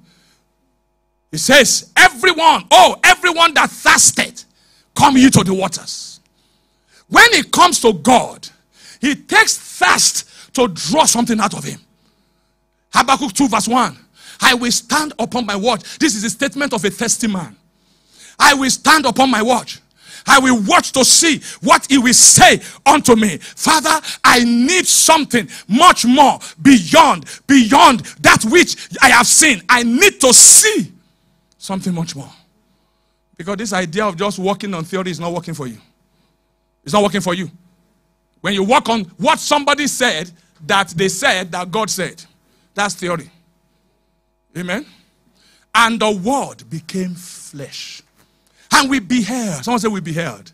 It says, Everyone, oh, everyone that thirsted, come ye to the waters. When it comes to God, He takes thirst to draw something out of him. Habakkuk 2, verse 1. I will stand upon my watch. This is a statement of a thirsty man. I will stand upon my watch. I will watch to see what he will say unto me. Father, I need something much more beyond, beyond that which I have seen. I need to see something much more. Because this idea of just working on theory is not working for you. It's not working for you. When you work on what somebody said that they said that God said, that's theory. Amen. And the word became flesh. And we beheld. Someone said we beheld.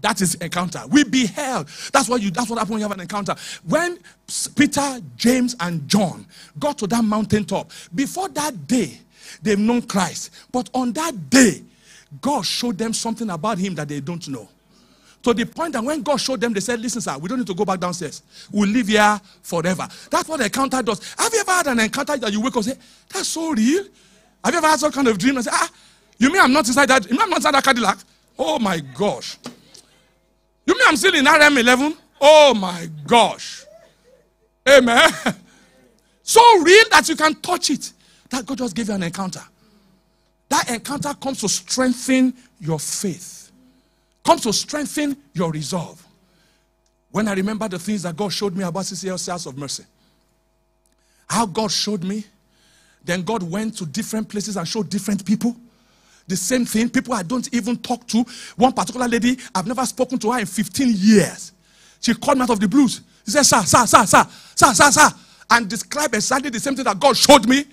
That is encounter. We beheld. That's what you that's what happens when you have an encounter. When Peter, James, and John got to that mountaintop, before that day, they've known Christ. But on that day, God showed them something about him that they don't know. To the point that when God showed them, they said, Listen, sir, we don't need to go back downstairs. We'll live here forever. That's what the encounter does. Have you ever had an encounter that you wake up and say, That's so real? Have you ever had some kind of dream and say, Ah, you mean I'm not inside that? You mean I'm not inside that Cadillac? Oh my gosh. You mean I'm still in RM11? Oh my gosh. Amen. [LAUGHS] So real that you can touch it. That God just gave you an encounter. That encounter comes to strengthen your faith, comes to strengthen your resolve. When I remember the things that God showed me about CCLC House of Mercy, how God showed me, then God went to different places and showed different people. The same thing, people I don't even talk to. One particular lady, I've never spoken to her in 15 years. She called me out of the blues. She said, Sir, sir, sir, sir, sir, sir, sir, and described exactly the same thing that God showed me.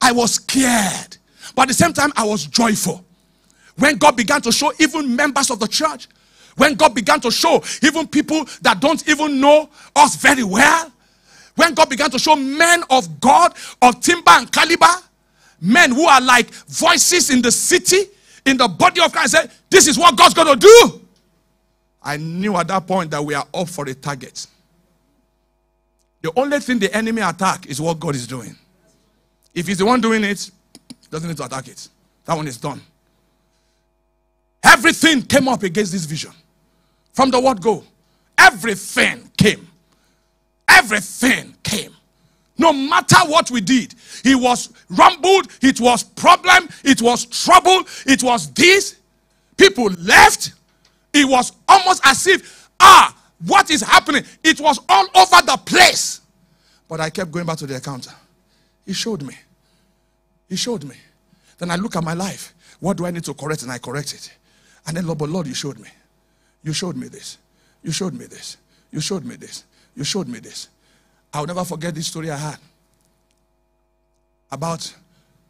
I was scared, but at the same time, I was joyful. When God began to show even members of the church, when God began to show even people that don't even know us very well, when God began to show men of God, of timber and caliber, men who are like voices in the city, in the body of Christ, said, This is what God's going to do. I knew at that point that we are up for a target. The only thing the enemy attack is what God is doing. If he's the one doing it, doesn't need to attack it. That one is done. Everything came up against this vision. From the word go, everything came. Everything came. No matter what we did, it was rumbled, it was problem, it was trouble, it was this. People left. It was almost as if, ah, what is happening? It was all over the place. But I kept going back to the encounter. He showed me. He showed me. Then I look at my life. What do I need to correct? And I correct it. And then, Lord, but Lord, you showed me. You showed me this. You showed me this. You showed me this. You showed me this. I'll never forget this story I had about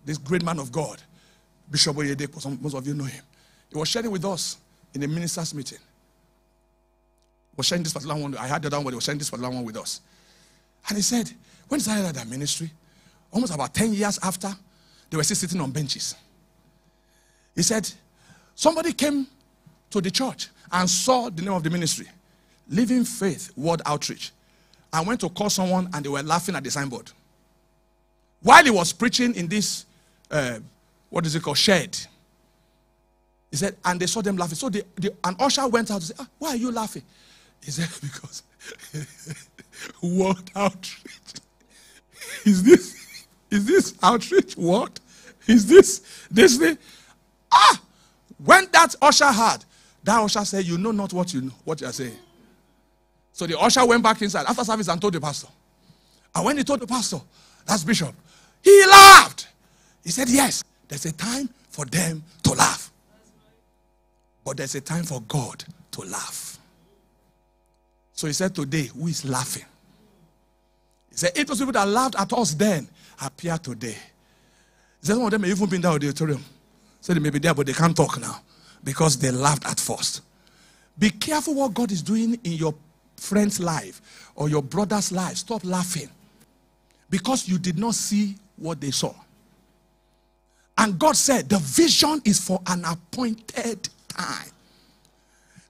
this great man of God, Bishop Oyedepo. Most of you know him. He was sharing with us in a minister's meeting. He was sharing this particular one. I had the other one, he was sharing this particular one with us. And he said, when he started that ministry, almost about 10 years after, they were still sitting on benches. He said, somebody came to the church and saw the name of the ministry, Living Faith World Outreach. I went to call someone and they were laughing at the signboard. While he was preaching in this, uh, what is it called, shed, he said, and they saw them laughing. So the, the, an usher went out to say, ah, why are you laughing? He said, [LAUGHS] because [LAUGHS] World Outreach. [LAUGHS] Is this, is this outreach what? Is this, this? Ah! When that usher heard, that usher said, you know not what you know, what you are saying. So the usher went back inside after service and told the pastor. And when he told the pastor, that's Bishop, he laughed. He said, Yes, there's a time for them to laugh. But there's a time for God to laugh. So he said, Today, who is laughing? He said, It was people that laughed at us then appear today. Some of them may even be in the auditorium. So they may be there, but they can't talk now because they laughed at first. Be careful what God is doing in your friend's life or your brother's life. Stop laughing because you did not see what they saw. And God said, the vision is for an appointed time.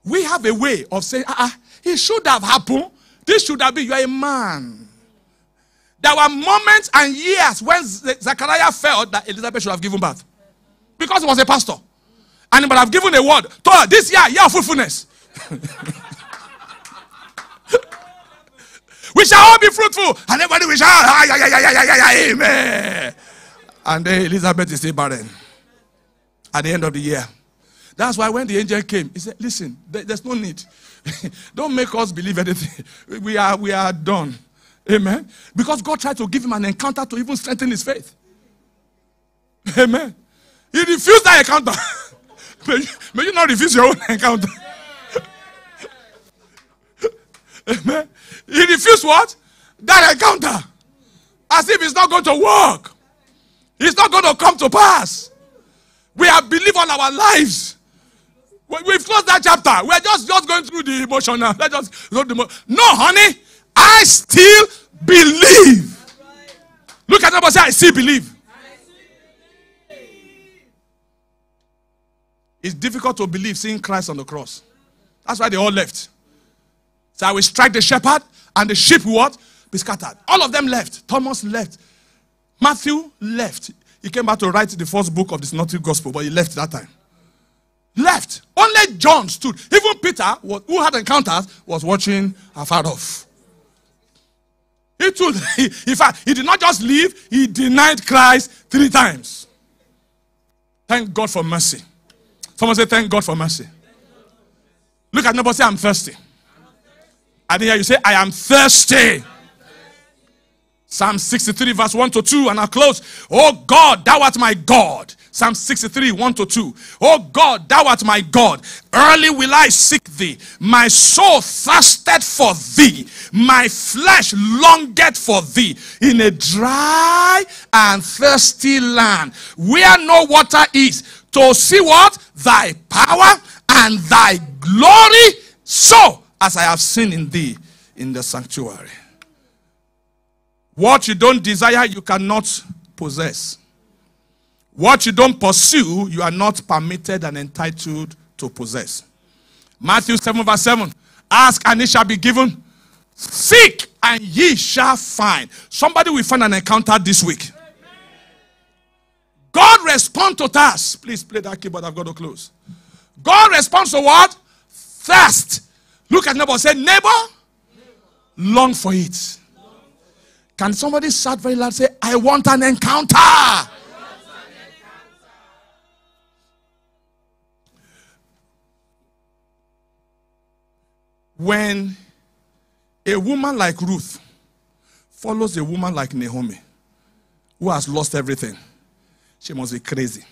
We have a way of saying, ah, uh, it should have happened. This should have been, you are a man. There were moments and years when Zechariah felt that Elizabeth should have given birth. Because he was a pastor. And he would have given a word to her this year, year of fruitfulness. [LAUGHS] We shall all be fruitful. And everybody will shout, ah, yeah, yeah, yeah, yeah, yeah, amen. And then Elizabeth is still barren at the end of the year. That's why when the angel came, he said, Listen, there's no need. [LAUGHS] Don't make us believe anything. [LAUGHS] We are, we are done. Amen. Because God tried to give him an encounter to even strengthen his faith. Amen. He refused that encounter. [LAUGHS] may, you, may you not refuse your own [LAUGHS] encounter. [LAUGHS] Amen. He refused what? That encounter. As if it's not going to work. It's not going to come to pass. We have believed all our lives. We've closed that chapter. We're just, just going through the emotional. Let's just No, honey, I still believe. Look at number say, I still believe. It's difficult to believe seeing Christ on the cross. That's why they all left. So I will strike the shepherd, and the sheep will what? Be scattered. All of them left. Thomas left. Matthew left. He came back to write the first book of the Synoptic Gospel, but he left that time. Left. Only John stood. Even Peter, who had encounters, was watching afar off. He [LAUGHS] in fact, he did not just leave, he denied Christ three times. Thank God for mercy. Someone say, Thank God for mercy. Look at neighbor, say, I'm thirsty. I didn't hear you say, I am thirsty. Psalm 63, verse 1 to 2, and I'll close. Oh God, thou art my God. Psalm 63, 1 to 2. Oh God, thou art my God. Early will I seek thee. My soul thirsted for thee. My flesh longed for thee in a dry and thirsty land where no water is. To see what? Thy power and thy glory. So as I have seen in thee in the sanctuary. What you don't desire, you cannot possess. What you don't pursue, you are not permitted and entitled to possess. Matthew 7, verse 7 Ask and it shall be given. Seek and ye shall find. Somebody will find an encounter this week. God responds to us. Please play that keyboard. I've got to close. God responds to what? Thirst. Look at neighbor. Say, neighbor, long for it. Can somebody shout very loud? Say, I want an encounter. When a woman like Ruth follows a woman like Naomi, who has lost everything, she must be crazy.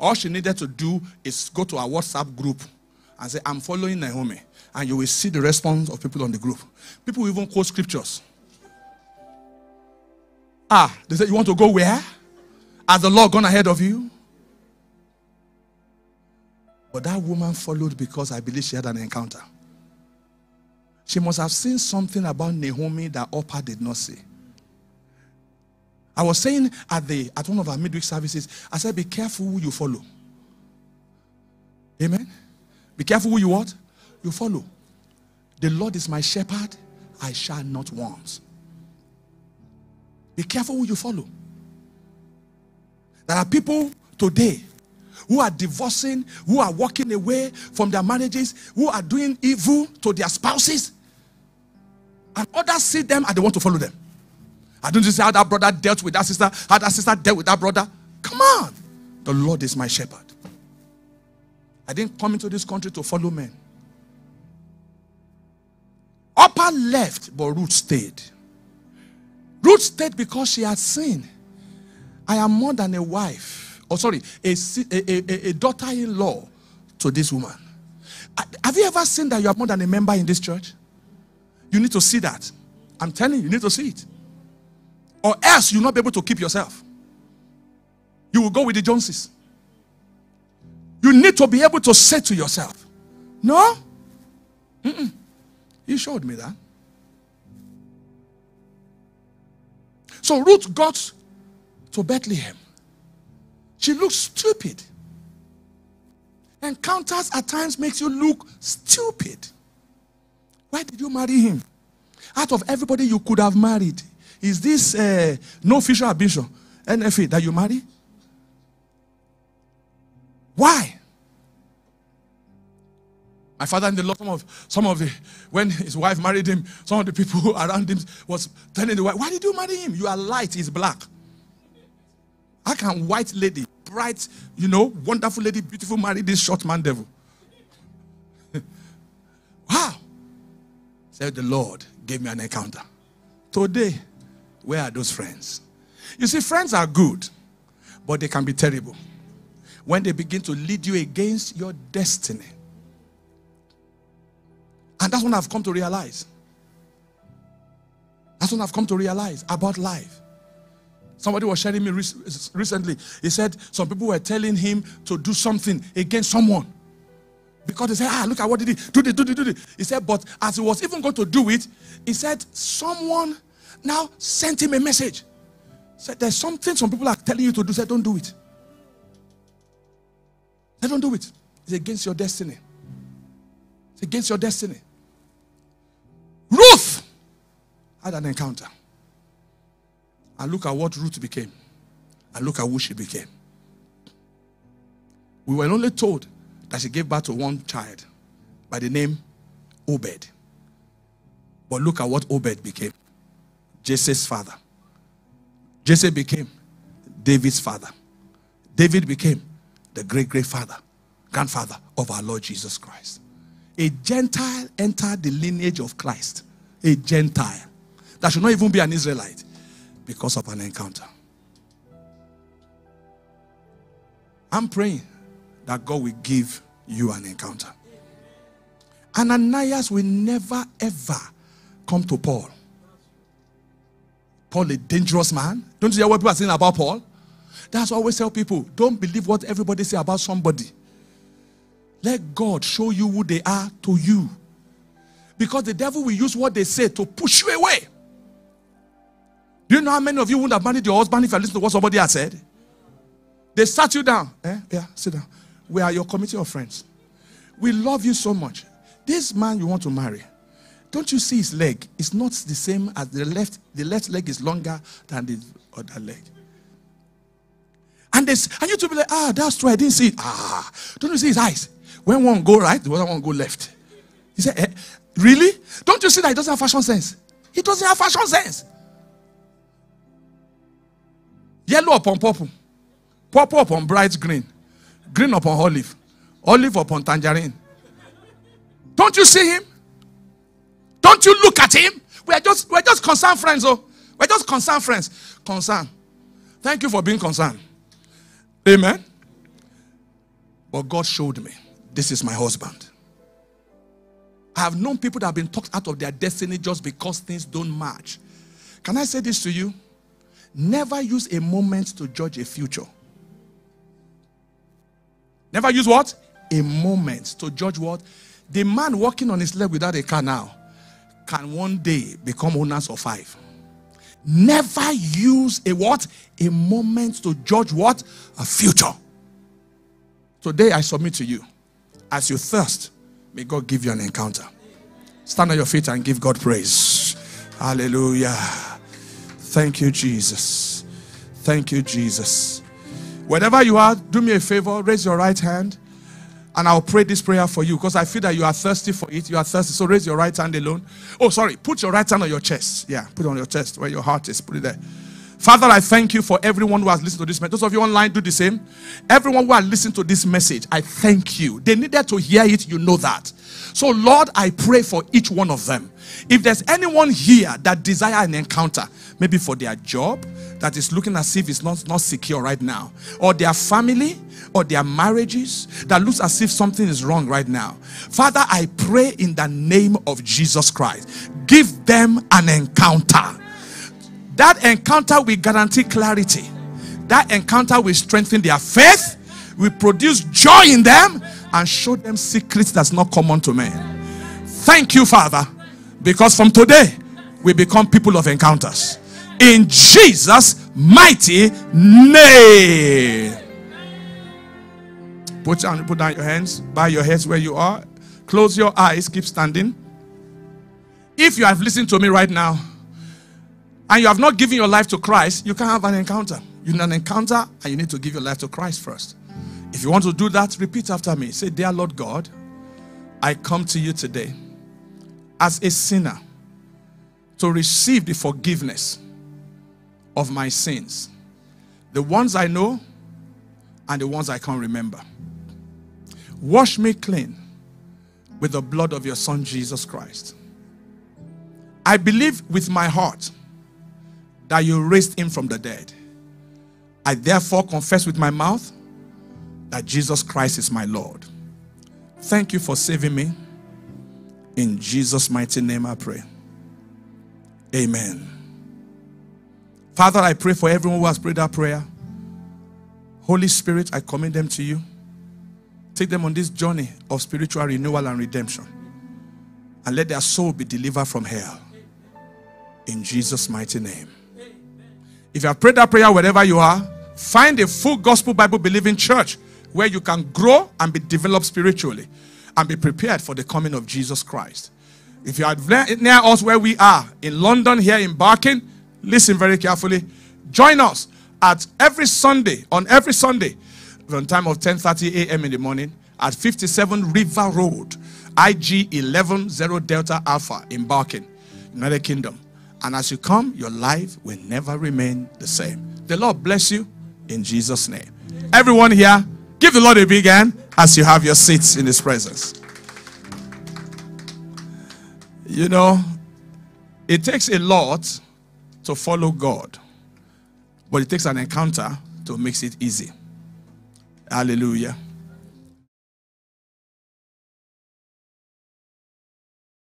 All she needed to do is go to our WhatsApp group and say, I'm following Naomi. And you will see the response of people on the group. People even quote scriptures. Ah, they said, You want to go where? Has the Lord gone ahead of you? But that woman followed because I believe she had an encounter. She must have seen something about Naomi that Orpah did not see. I was saying at the at one of our midweek services, I said, be careful who you follow. Amen. Be careful who you what? You follow. The Lord is my shepherd, I shall not want. Be careful who you follow. There are people today who are divorcing, who are walking away from their marriages, who are doing evil to their spouses. And others see them and they want to follow them. I don't see how that brother dealt with that sister, how that sister dealt with that brother. Come on. The Lord is my shepherd. I didn't come into this country to follow men. Orpah left, but Ruth stayed. Ruth stayed because she had seen. I am more than a wife. Oh, sorry, a, a, a, a daughter in law to this woman. Have you ever seen that you are more than a member in this church? You need to see that. I'm telling you, you need to see it. Or else you'll not be able to keep yourself. You will go with the Joneses. You need to be able to say to yourself, No? Mm-mm. You showed me that. So Ruth got to Bethlehem. She looked stupid. Encounters at times makes you look stupid. Why did you marry him? Out of everybody you could have married, is this uh, no official ambition, NFA, that you marry? Why? My father in the law, some of some of the when his wife married him, some of the people [LAUGHS] around him was telling the wife, Why did you marry him? You are light, he's black. How can white lady, bright, you know, wonderful lady, beautiful, marry this short man devil? [LAUGHS] wow. Said the Lord gave me an encounter. Today, where are those friends? You see, friends are good, but they can be terrible when they begin to lead you against your destiny. And that's when I've come to realize. That's when I've come to realize about life. Somebody was sharing me recently. He said some people were telling him to do something against someone. Because they said, ah, look at what did he do, this, do, this, do this. He said, but as he was even going to do it, he said, someone now sent him a message. Said, there's something some people are telling you to do. Said, don't do it. Said, don't do it. It's against your destiny. It's against your destiny. Ruth had an encounter. And look at what Ruth became. And look at who she became. We were only told that she gave birth to one child by the name Obed. But look at what Obed became Jesse's father. Jesse became David's father. David became the great great father, grandfather of our Lord Jesus Christ. A Gentile entered the lineage of Christ. A Gentile. That should not even be an Israelite because of an encounter. I'm praying that God will give you an encounter. Ananias will never ever come to Paul. Paul, a dangerous man. Don't you hear what people are saying about Paul? That's why always tell people don't believe what everybody say about somebody. Let God show you who they are to you. Because the devil will use what they say to push you away. Do you know how many of you wouldn't have married your husband if you listened to what somebody has said? They sat you down. Eh? Yeah, sit down. We are your committee of friends. We love you so much. This man you want to marry, don't you see his leg? It's not the same as the left. The left leg is longer than the other leg. And this, and you to be like, ah, that's true. I didn't see it. Ah, don't you see his eyes? When one go right, the other one go left. He said, eh, really? Don't you see that he doesn't have fashion sense? He doesn't have fashion sense. Yellow upon purple. Purple upon bright green. Green upon olive. Olive upon tangerine. Don't you see him? Don't you look at him? We're just we're just concerned friends, oh. We're just concerned friends. Concern. Thank you for being concerned. Amen. But God showed me this is my husband. I have known people that have been talked out of their destiny just because things don't match. Can I say this to you? Never use a moment to judge a future. Never use what? A moment to judge what? The man walking on his leg without a car now can one day become owners of five. Never use a what? A moment to judge what? A future. Today I submit to you. As you thirst, may God give you an encounter. Stand on your feet and give God praise. Hallelujah. Thank you, Jesus. Thank you, Jesus. Wherever you are, do me a favor, raise your right hand, and I'll pray this prayer for you because I feel that you are thirsty for it. You are thirsty, so raise your right hand alone. Oh, sorry, put your right hand on your chest. Yeah, put it on your chest where your heart is. Put it there. Father, I thank you for everyone who has listened to this message. Those of you online, do the same. Everyone who has listened to this message, I thank you. They needed to hear it, you know that. So, Lord, I pray for each one of them. If there's anyone here that desire an encounter, maybe for their job, that is looking as if it's not, not secure right now, or their family, or their marriages, that looks as if something is wrong right now. Father, I pray in the name of Jesus Christ, give them an encounter. That encounter will guarantee clarity. That encounter will strengthen their faith, will produce joy in them, and show them secrets that's not common to men. Thank you, Father, because from today we become people of encounters. In Jesus' mighty name. Put down, put down your hands, bow your heads where you are, close your eyes, keep standing. If you have listened to me right now and you have not given your life to Christ, you can't have an encounter. You need an encounter and you need to give your life to Christ first. If you want to do that, repeat after me. Say, Dear Lord God, I come to you today as a sinner to receive the forgiveness of my sins, the ones I know and the ones I can't remember. Wash me clean with the blood of your Son, Jesus Christ. I believe with my heart that you raised him from the dead. I therefore confess with my mouth that Jesus Christ is my Lord. Thank you for saving me. In Jesus' mighty name I pray. Amen. Father, I pray for everyone who has prayed that prayer. Holy Spirit, I commend them to you. Take them on this journey of spiritual renewal and redemption. And let their soul be delivered from hell. In Jesus' mighty name. If you have prayed that prayer wherever you are, find a full gospel Bible believing church where you can grow and be developed spiritually and be prepared for the coming of Jesus Christ. If you are near us where we are in London, here in Barking, listen very carefully. Join us at every Sunday, on every Sunday, from time of 10:30 a.m. in the morning at 57 River Road, IG 11 0 Delta Alpha in Barking, United Kingdom. And as you come, your life will never remain the same. The Lord bless you in Jesus' name. Everyone here, give the Lord a big hand as you have your seats in His presence. You know, it takes a lot to follow God, but it takes an encounter to make it easy. Hallelujah.